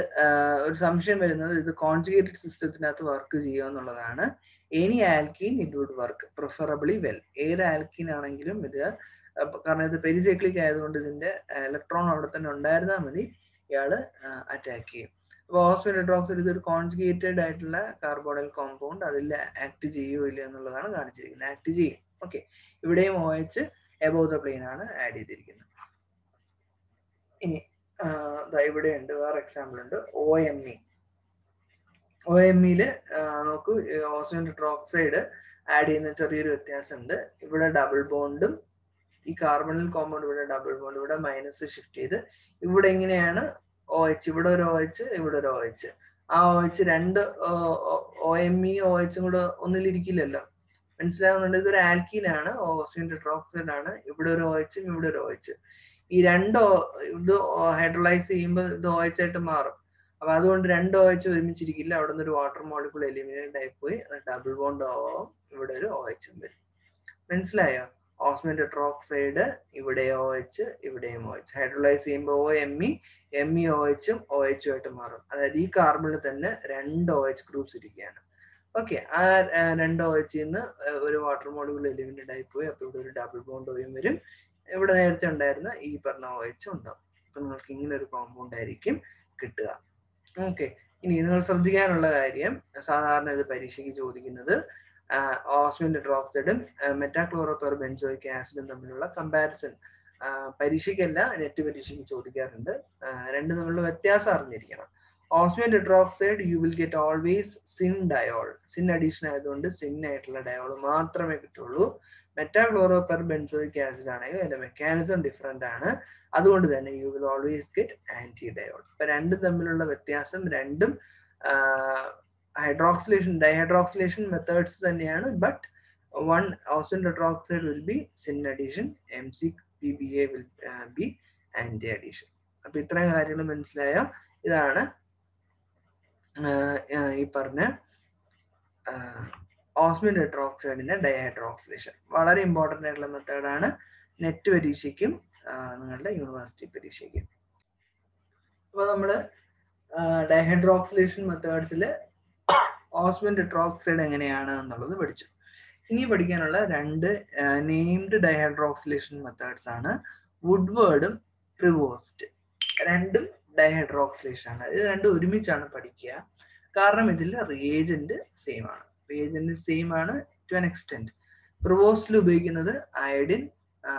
ഒരു സംശയം വരുന്നത് ഇത് കോൺജുഗേറ്റഡ് സിസ്റ്റത്തിനകത്ത് വർക്ക് ചെയ്യുക എന്നുള്ളതാണ്. Any alkene it would work preferably well ഏത് ആൽക്കീൻ ആണെങ്കിലും ഇത് കാരണം ഇത് പെരിസൈക്ലിക് ആയതുകൊണ്ട് ഇതിന്റെ ഇലക്ട്രോൺ അവിടെ തന്നെ ഉണ്ടായിരുന്നാൽ മതി. ഇയാൾ അറ്റാക്ക് ചെയ്യും. അപ്പോൾ ഓസ്മിൻ ഹൈഡ്രോക്സൈഡ് ഇതൊരു കോൺജുഗേറ്റഡ് ആയിട്ടുള്ള കാർബോണൽ കോമ്പൗണ്ട് അതിൽ ആക്ട് ചെയ്യുമോ ഇല്ല എന്നുള്ളതാണ് കാണിച്ചിരിക്കുന്നത്. ആക്ട് ചെയ്യും. ഓക്കെ ഇവിടെയും O H above the plane ആണ് ആഡ് ചെയ്തിരിക്കുന്നത്. ഇനി ഇവിടെ ഉണ്ട്. വേറെ എക്സാമ്പിൾ ഉണ്ട്. O M E O M ഇയിൽ നോക്കൂ. ഓക്സിജൻ ടെട്രോക്സൈഡ് ആഡ് ചെയ്യുന്ന ചെറിയൊരു വ്യത്യാസമുണ്ട്. ഇവിടെ ഡബിൾ ബോണ്ടും ഈ കാർബണിൽ കോമ്പൗണ്ട് ഇവിടെ ഡബിൾ ബോണ്ട് ഇവിടെ മൈനസ് ഷിഫ്റ്റ് ചെയ്ത് ഇവിടെ എങ്ങനെയാണ് ഒ എച്ച് ഇവിടെ ഒരു ഒ എച്ച് ഇവിടെ ഒരു ഒ എച്ച് ആ ഒ എച്ച് രണ്ട് ഒ എം ഇ ഒ എച്ചും കൂടെ ഒന്നിലിരിക്കില്ലല്ലോ മനസ്സിലാകുന്നുണ്ട് ഇതൊരു ആൽക്കീനാണ് ഓക്സിജൻ ടെട്രോക്സൈഡ് ആണ്. ഇവിടെ ഒരു ഒ എച്ചും ഇവിടെ ഒരു ഒ എച്ച് ഈ രണ്ട് ഇത് ഹൈഡ്രലൈസ് ചെയ്യുമ്പോൾ ഇത് ഒ എച്ച് ആയിട്ട് മാറും. അപ്പൊ അതുകൊണ്ട് രണ്ട് ഒ എച്ച് ഒരുമിച്ചിരിക്കില്ല. അവിടെ നിന്ന് ഒരു വാട്ടർ മോളിക്കുൾ എലിമിനേറ്റ് ആയി പോയി. ഡബിൾ ബോണ്ട് ഓ ഇവിടെ ഒരു ഒ എച്ചും വരും. മനസ്സിലായോ? ഓസ്മിൻ ടെട്രോക്സൈഡ് ഇവിടെ ഒ എച്ച് ഇവിടെയും ഒ എച്ച് ഹൈഡ്രോലൈസ് ചെയ്യുമ്പോൾ O M E M E O എച്ചും O എച്ചും ആയിട്ട് മാറും. അതായത് ഈ കാർബണിൽ തന്നെ രണ്ട് ഒ എച്ച് ഗ്രൂപ്പ്സ് ഇരിക്കുകയാണ്. ഓക്കെ ആ രണ്ട് ഒ എച്ചിൽ നിന്ന് ഒരു വാട്ടർ മോഡുകൾ എലിമിനേറ്റ് ആയി പോയി. അപ്പോൾ ഇവിടെ ഒരു ഡബിൾ ബോണ്ട് ഒയും വരും. ഇവിടെ നേരത്തെ ഉണ്ടായിരുന്ന ഈ പറഞ്ഞ ഒ എച്ച് ഉണ്ടാവും. അപ്പൊ നിങ്ങൾക്ക് ഇങ്ങനെ ഒരു കോമ്പൗണ്ട് ആയിരിക്കും കിട്ടുക. ഓക്കെ ഇനി നിങ്ങൾ ശ്രദ്ധിക്കാനുള്ള കാര്യം സാധാരണ ഇത് പരീക്ഷയ്ക്ക് ചോദിക്കുന്നത് ഓസ്മിൻ ടെട്രോക്സൈഡും മെറ്റാക്ലോറോത്തോർ ബെൻസോയിക് ആസിഡും തമ്മിലുള്ള കമ്പാരിസൺ പരീക്ഷയ്ക്കല്ല നെറ്റ് പരീക്ഷയ്ക്ക് ചോദിക്കാറുണ്ട്. രണ്ട് തമ്മിലുള്ള വ്യത്യാസം അറിഞ്ഞിരിക്കണം. Osmium tetroxide you will get always syn diol syn addition ആയതുകൊണ്ട് സിൻ ആയിട്ടുള്ള ഡയോൾ മാത്രമേ കിട്ടുള്ളൂ. മെറ്റാക്ലോറോ പെർ ബെൻസോയിക് ആസിഡ് ആണെങ്കിൽ അതിന്റെ മെക്കാനിസം ഡിഫറെന്റ് ആണ്. അതുകൊണ്ട് തന്നെ you will always get anti diol ഇപ്പൊ രണ്ടും തമ്മിലുള്ള വ്യത്യാസം രണ്ടും ഹൈഡ്രോക്സിലേഷൻ ഡൈഹൈഡ്രോക്സിലേഷൻ മെത്തേഡ്സ് തന്നെയാണ്. But one osmium tetroxide will be syn addition M C P B A will be anti addition അപ്പൊ ഇത്രയും കാര്യങ്ങൾ മനസ്സിലായ ഇതാണ് ഈ പറഞ്ഞ ഓസ്മിൻ ഹൈഡ്രോക്സൈഡിന്റെ ഡൈഹൈഡ്രോക്സിലേഷൻ വളരെ ഇമ്പോർട്ടന്റ് ആയിട്ടുള്ള മെത്തേഡാണ് നെറ്റ് പരീക്ഷയ്ക്കും നിങ്ങളുടെ യൂണിവേഴ്സിറ്റി പരീക്ഷയ്ക്കും. അപ്പോൾ നമ്മൾ ഡൈഹൈഡ്രോക്സിലേഷൻ മെത്തേഡ്സിൽ ഓസ്മിൻ ടെട്രോക്സൈഡ് എങ്ങനെയാണ് എന്നുള്ളത് പഠിച്ചു. ഇനി പഠിക്കാനുള്ള രണ്ട് നെയിംഡ് ഡയഹൈഡ്രോക്സിലേഷൻ മെത്തേഡ്സ് ആണ്. വുഡ്വേർഡും പ്രിവോസ്റ്റ് രണ്ടും ഡയഹൈഡ്രോക്സിലേഷൻ ആണ്. ഇത് രണ്ടും ഒരുമിച്ചാണ് പഠിക്കുക. കാരണം ഇതിൽ റിയേജന്റ് സെയിം ആണ്. റിയേജന്റ് സെയിം ആണ് ടു ആൻ എക്സ്റ്റെന്റ് പ്രിവോസ്റ്റിൽ ഉപയോഗിക്കുന്നത് അയഡിൻ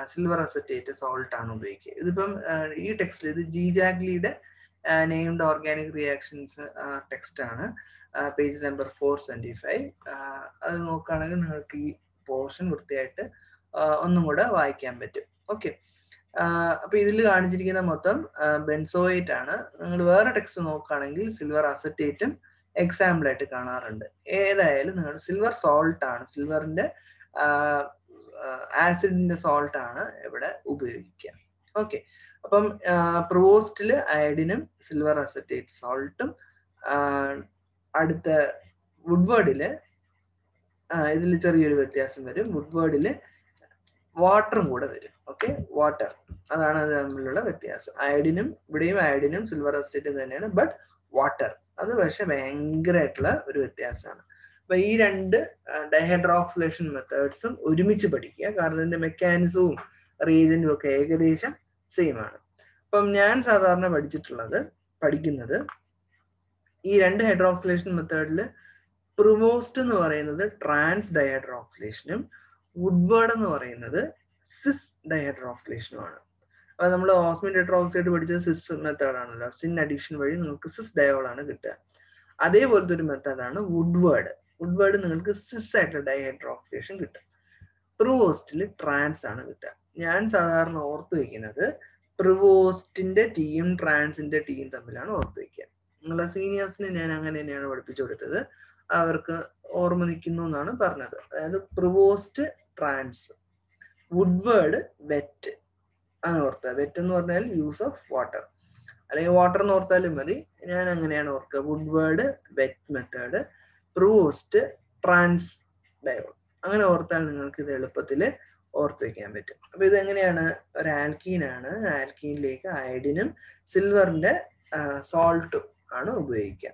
സിൽവർ അസറ്റേറ്റ് സോൾട്ട് ആണ് ഉപയോഗിക്കുക. ഇതിപ്പം ഈ ടെക്സ്റ്റിൽ ഇത് ജി ജാഗ്ലിയുടെ നെയിംഡ് ഓർഗാനിക് റിയാക്ഷൻസ് ടെക്സ്റ്റ് ആണ്. Page number four seventy five അത് നോക്കുകയാണെങ്കിൽ നിങ്ങൾക്ക് ഈ പോർഷൻ വൃത്തിയായിട്ട് ഒന്നും കൂടെ വായിക്കാൻ പറ്റും. ഓക്കെ അപ്പൊ ഇതിൽ കാണിച്ചിരിക്കുന്ന മൊത്തം ബെൻസോയേറ്റ് ആണ്. നിങ്ങൾ വേറെ ടെക്സ്റ്റ് നോക്കുകയാണെങ്കിൽ സിൽവർ അസറ്റേറ്റും എക്സാമ്പിൾ ആയിട്ട് കാണാറുണ്ട്. ഏതായാലും നിങ്ങൾ സിൽവർ സോൾട്ട് ആണ്. സിൽവറിന്റെ ആസിഡിന്റെ സോൾട്ട് ആണ് ഇവിടെ ഉപയോഗിക്കുക. ഓക്കെ അപ്പം പ്രോസ്റ്റിൽ അയഡിനും സിൽവർ അസറ്റേറ്റ് സോൾട്ടും അടുത്ത വുഡ്വേർഡിൽ ഇതിൽ ചെറിയൊരു വ്യത്യാസം വരും. വുഡ്വേർഡിൽ വാട്ടറും കൂടെ വരും. ഓക്കെ? വാട്ടർ. അതാണ് അത് തമ്മിലുള്ള വ്യത്യാസം. അയഡിനും ഇവിടെയും അയഡിനും സിൽവർ അസറ്റേറ്റും തന്നെയാണ്. But water. അത് പക്ഷെ ഭയങ്കരമായിട്ടുള്ള ഒരു വ്യത്യാസമാണ്. അപ്പൊ ഈ രണ്ട് ഡൈഹൈഡ്രോക്സിലേഷൻ മെത്തേഡ്സും ഒരുമിച്ച് പഠിക്കുക. കാരണം ഇതിന്റെ മെക്കാനിസവും റീജന്റും ഒക്കെ ഏകദേശം സെയിം ആണ്. അപ്പം ഞാൻ സാധാരണ പഠിച്ചിട്ടുള്ളത് പഠിക്കുന്നത് ഈ രണ്ട് ഹൈഡ്രോക്സിലേഷൻ മെത്തേഡിൽ പ്രൊമോസ്റ്റ് എന്ന് പറയുന്നത് ട്രാൻസ് ഡയഹൈഡ്രോക്സിലേഷനും വുഡ്വേർഡ് എന്ന് പറയുന്നത് സിസ് ഡയഹൈഡ്രോക്സിലേഷനുമാണ് അപ്പൊ നമ്മൾ ഓസ്മിൻ ടെട്രോക്സൈഡ് പഠിച്ചത് സിസ് മെത്തേഡ് ആണല്ലോ. സിൻ അഡീഷൻ വഴി നിങ്ങൾക്ക് സിസ് ഡയോൾ ആണ് കിട്ടുക. അതേപോലത്തെ ഒരു മെത്തേഡാണ് വുഡ്വേർഡ് വുഡ്വേർഡ് നിങ്ങൾക്ക് സിസ് ആയിട്ടുള്ള ഡയഹൈഡ്രോക്സിലേഷൻ കിട്ടും. പ്രിവോസ്റ്റിൽ ട്രാൻസ് ആണ് കിട്ടുക. ഞാൻ സാധാരണ ഓർത്ത് വെക്കുന്നത് പ്രിവോസ്റ്റിന്റെ ടീം ട്രാൻസിന്റെ ടീം തമ്മിലാണ് ഓർത്ത് വെക്കുക. നിങ്ങളെ സീനിയേഴ്സിന് ഞാൻ അങ്ങനെ തന്നെയാണ് പഠിപ്പിച്ചു കൊടുത്തത്. അവർക്ക് ഓർമ്മ നിൽക്കുന്നു എന്നാണ് പറഞ്ഞത്. അതായത് പ്രിവോസ്റ്റ് ട്രാൻസ്. വുഡ്വേർഡ് വെറ്റ് ആണ് ഓർത്തുക വെറ്റ് എന്ന് പറഞ്ഞാൽ യൂസ് ഓഫ് വാട്ടർ. അല്ലെങ്കിൽ വാട്ടർ എന്ന് ഓർത്താലും മതി. ഞാൻ അങ്ങനെയാണ് ഓർക്കുക. Woodward wet method Prevost trans diol അങ്ങനെ ഓർത്താൽ നിങ്ങൾക്ക് ഇത് എളുപ്പത്തിൽ ഓർത്ത് വെക്കാൻ പറ്റും. അപ്പൊ ഇത് എങ്ങനെയാണ് ഒരു ആൽക്കീൻ ആണ്. ആൽക്കീനിലേക്ക് അയഡിനും സിൽവറിന്റെ സോൾട്ടും ആണ് ഉപയോഗിക്കുക.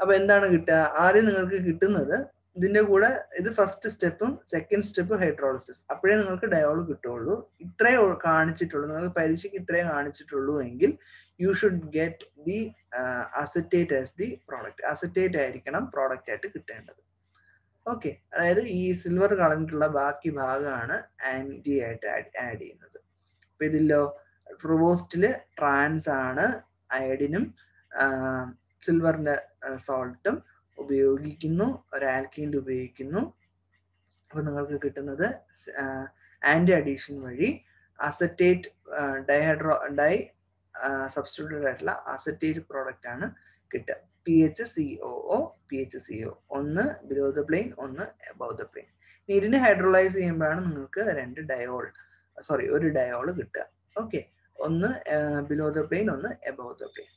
അപ്പൊ എന്താണ് കിട്ടുക? ആദ്യം നിങ്ങൾക്ക് കിട്ടുന്നത് ഇതിന്റെ കൂടെ ഇത് ഫസ്റ്റ് സ്റ്റെപ്പും സെക്കൻഡ് സ്റ്റെപ്പും ഹൈഡ്രോളിസിസ്. അപ്പോഴേ നിങ്ങൾക്ക് ഡയോൾ കിട്ടുള്ളൂ ഇത്രേ കാണിച്ചിട്ടുള്ളൂ. നിങ്ങൾക്ക് പരീക്ഷയ്ക്ക് ഇത്രേ കാണിച്ചിട്ടുള്ളൂ എങ്കിൽ you should get the acetate as the product acetate ആയിരിക്കണം പ്രോഡക്റ്റ് ആയിട്ട് കിട്ടേണ്ടത്. ഓക്കെ അതായത് ഈ സിൽവർ കളഞ്ഞിട്ടുള്ള ബാക്കി ഭാഗമാണ് ആന്റി ആയിട്ട് ആഡ് ചെയ്യുന്നത്. അപ്പൊ ഇതിലോ പ്രിവോസ്റ്റിൽ ട്രാൻസ് ആണ് അയഡിനും സിൽവറിന്റെ സോൾട്ടും ഉപയോഗിക്കുന്നു ഒരു ആൽക്കീന്റെ ഉപയോഗിക്കുന്നു. അപ്പൊ നിങ്ങൾക്ക് കിട്ടുന്നത് ആന്റി അഡീഷൻ വഴി അസറ്റേറ്റ് ഡൈഹൈഡ്രോ ഡൈ സബ്സ്റ്റിറ്റ്യൂട്ടഡ് ആയിട്ടുള്ള അസറ്റേറ്റ് പ്രോഡക്റ്റ് ആണ് കിട്ടുക. P H C O O P H C O ഒന്ന് ബിലോ ദ പ്ലെയിൻ ഒന്ന് അബവ് ദ പ്ലെയിൻ ഇനി ഇതിനെ ഹൈഡ്രോളൈസ് ചെയ്യുമ്പോഴാണ് നിങ്ങൾക്ക് രണ്ട് ഡയോൾ സോറി ഒരു ഡയോൾ കിട്ടുക. ഓക്കെ ഒന്ന് ബിലോ ദ പ്ലെയിൻ ഒന്ന് എബവ് ദ പ്ലെയിൻ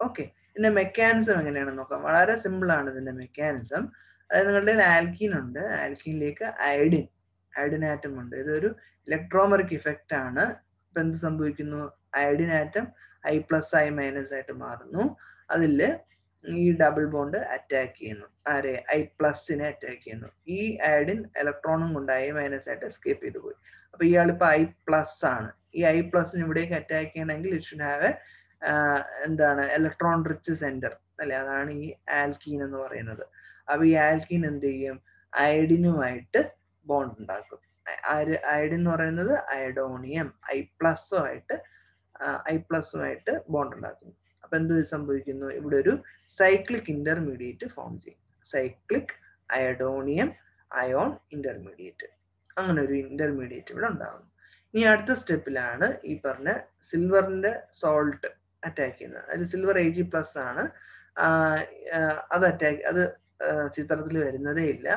ഓക്കെ ഇതിന്റെ മെക്കാനിസം എങ്ങനെയാണെന്ന് നോക്കാം. വളരെ സിമ്പിൾ ആണ് ഇതിന്റെ മെക്കാനിസം അതായത് നിങ്ങളുടെ ആൽക്കീൻ ഉണ്ട്. ആൽക്കീനിലേക്ക് അയഡിൻ അയഡിൻ ആറ്റം ഉണ്ട്. ഇതൊരു ഇലക്ട്രോമറിക് ഇഫക്റ്റ് ആണ്. ഇപ്പൊ എന്ത് സംഭവിക്കുന്നു? Iodine atom I plus I minus ആയിട്ട് മാറുന്നു. അതിൽ ഈ ഡബിൾ ബോണ്ട് അറ്റാക്ക് ചെയ്യുന്നു. ആരെ? ഐ പ്ലസിനെ അറ്റാക്ക് ചെയ്യുന്നു. ഈ ആഡിൻ ഇലക്ട്രോണും കൊണ്ട് ഐ മൈനസ് ആയിട്ട് എസ്കേപ്പ് ചെയ്തു പോയി. അപ്പൊ ഇയാൾ ഇപ്പൊ ഐ പ്ലസ് ആണ്. ഈ ഐ പ്ലസിന് ഇവിടേക്ക് അറ്റാക്ക് ചെയ്യണമെങ്കിൽ ഇറ്റ് ഷുഡ് ഹാവ് എ എന്താണ്? ഇലക്ട്രോൺ റിച്ച് സെന്റർ അല്ലെ? അതാണ് ഈ ആൽക്കീൻ എന്ന് പറയുന്നത്. അപ്പൊ ഈ ആൽക്കീൻ എന്ത് ചെയ്യും? അയഡിനുമായിട്ട് ബോണ്ട് ഉണ്ടാക്കും. അയഡിൻ എന്ന് പറയുന്നത് അയഡോണിയം ഐ പ്ലസുമായിട്ട് ഐ പ്ലസുമായിട്ട് ബോണ്ട് ഉണ്ടാക്കുന്നു. അപ്പൊ എന്ത് സംഭവിക്കുന്നു. ഇവിടെ ഒരു സൈക്ലിക് ഇന്റർമീഡിയറ്റ് ഫോം ചെയ്യും സൈക്ലിക് അയഡോണിയം അയോൺ ഇന്റർമീഡിയറ്റ് അങ്ങനെ ഒരു ഇന്റർമീഡിയറ്റ് ഇവിടെ ഉണ്ടാകുന്നു. ഇനി അടുത്ത സ്റ്റെപ്പിലാണ് ഈ പറഞ്ഞ സിൽവറിന്റെ സോൾട്ട് അറ്റാക്ക് ചെയ്യുന്നത്. അതിൽ സിൽവർ എ ജി പ്ലസ് ആണ് അത് അറ്റാക്ക് അത് ചിത്രത്തിൽ വരുന്നതേ ഇല്ല.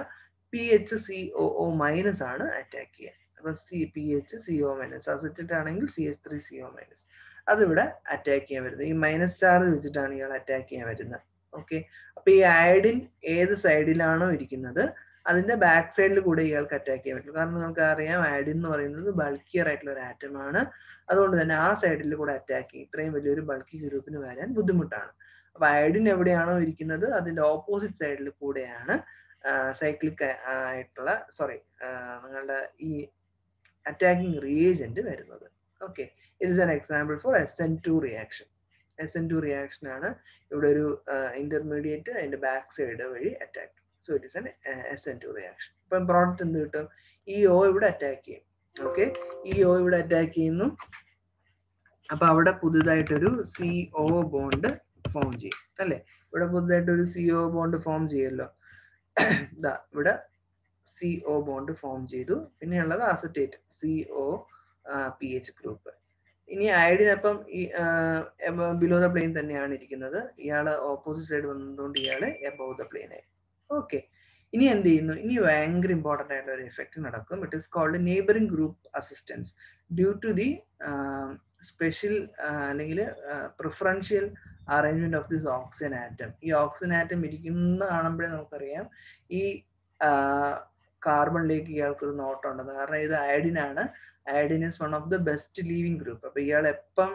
P H C O O minus ആണ് അറ്റാക്ക് ചെയ്യുക. അപ്പൊ C P H C O minus acetate ആണെങ്കിൽ C H three C O minus അതിവിടെ അറ്റാക്ക് ചെയ്യാൻ വരുന്നത്. ഈ മൈനസ് ചാർജ് വെച്ചിട്ടാണ് ഇയാൾ അറ്റാക്ക് ചെയ്യാൻ വരുന്നത്. ഓക്കെ അപ്പൊ ഈ ആഡിൻ ഏത് സൈഡിലാണോ ഇരിക്കുന്നത് അതിന്റെ ബാക്ക് സൈഡിൽ കൂടെ ഇയാൾക്ക് അറ്റാക്ക് ചെയ്യാൻ പറ്റും. കാരണം നമുക്ക് അറിയാം ആഡിൻ എന്ന് പറയുന്നത് ബൾക്കിയർ ആയിട്ടുള്ള ഒരു ആറ്റം ആണ്. അതുകൊണ്ട് തന്നെ ആ സൈഡിൽ കൂടെ അറ്റാക്ക് ചെയ്യും. ഇത്രയും വലിയൊരു ബൾക്കി ഗ്രൂപ്പിന് വരാൻ ബുദ്ധിമുട്ടാണ്. അപ്പൊ അയഡിൻ എവിടെയാണോ ഇരിക്കുന്നത് അതിന്റെ ഓപ്പോസിറ്റ് സൈഡിൽ കൂടെയാണ് സൈക്ലിക് ആയിട്ടുള്ള സോറി നിങ്ങളുടെ ഈ അറ്റാക്കിംഗ് റീജന്റ് വരുന്നത്. Okay it is an example for S N two reaction S N two reaction ആണ് ഇവിടെ ഒരു ഇന്റർമീഡിയറ്റ് അതിന്റെ ബാക്ക് സൈഡ് വഴി attack so it is N S N two reaction ഇപ്പം പ്രോഡക്റ്റ് എന്ത് കിട്ടും? ഈ ഒ ഇവിടെ അറ്റാക്ക് ചെയ്യും. ഓക്കെ ഈ ഒ ഇവിടെ അറ്റാക്ക് ചെയ്യുന്നു. അപ്പൊ അവിടെ പുതുതായിട്ടൊരു സി ഒ ബോണ്ട് ഫോം ചെയ്യും. അല്ലെ? ഇവിടെ പുതുതായിട്ട് ഒരു സി ഒ ബോണ്ട് ഫോം ചെയ്യുമല്ലോ ഇതാ ഇവിടെ സി ഒ ബോണ്ട് ഫോം ചെയ്തു. പിന്നെയുള്ളത് acetate C O P H group ഇനി അയഡിനൊപ്പം ഈ ബിലോ ദ പ്ലെയിൻ തന്നെയാണ് ഇരിക്കുന്നത്. ഇയാൾ ഓപ്പോസിറ്റ് സൈഡ് വന്നതുകൊണ്ട് ഇയാൾ എബവ് ദ പ്ലെയിൻ ഓക്കെ ഇനി എന്ത് ചെയ്യുന്നു? ഇനി ഭയങ്കര ഇമ്പോർട്ടന്റ് ആയിട്ടുള്ള ഒരു എഫക്റ്റ് നടക്കും. It is called neighbouring group assistance due to the special അല്ലെങ്കിൽ preferential arrangement of this oxygen atom ഈ ഓക്സിജൻ ആറ്റം ഇരിക്കുന്ന കാണുമ്പോഴേ നമുക്കറിയാം. ഈ കാർബണിലേക്ക് ഇയാൾക്കൊരു നോട്ടം ഉണ്ടെന്ന് കാരണം ഇത് അയഡിനാണ് iodine is one of the best leaving group അപ്പൊ ഇയാൾ എപ്പം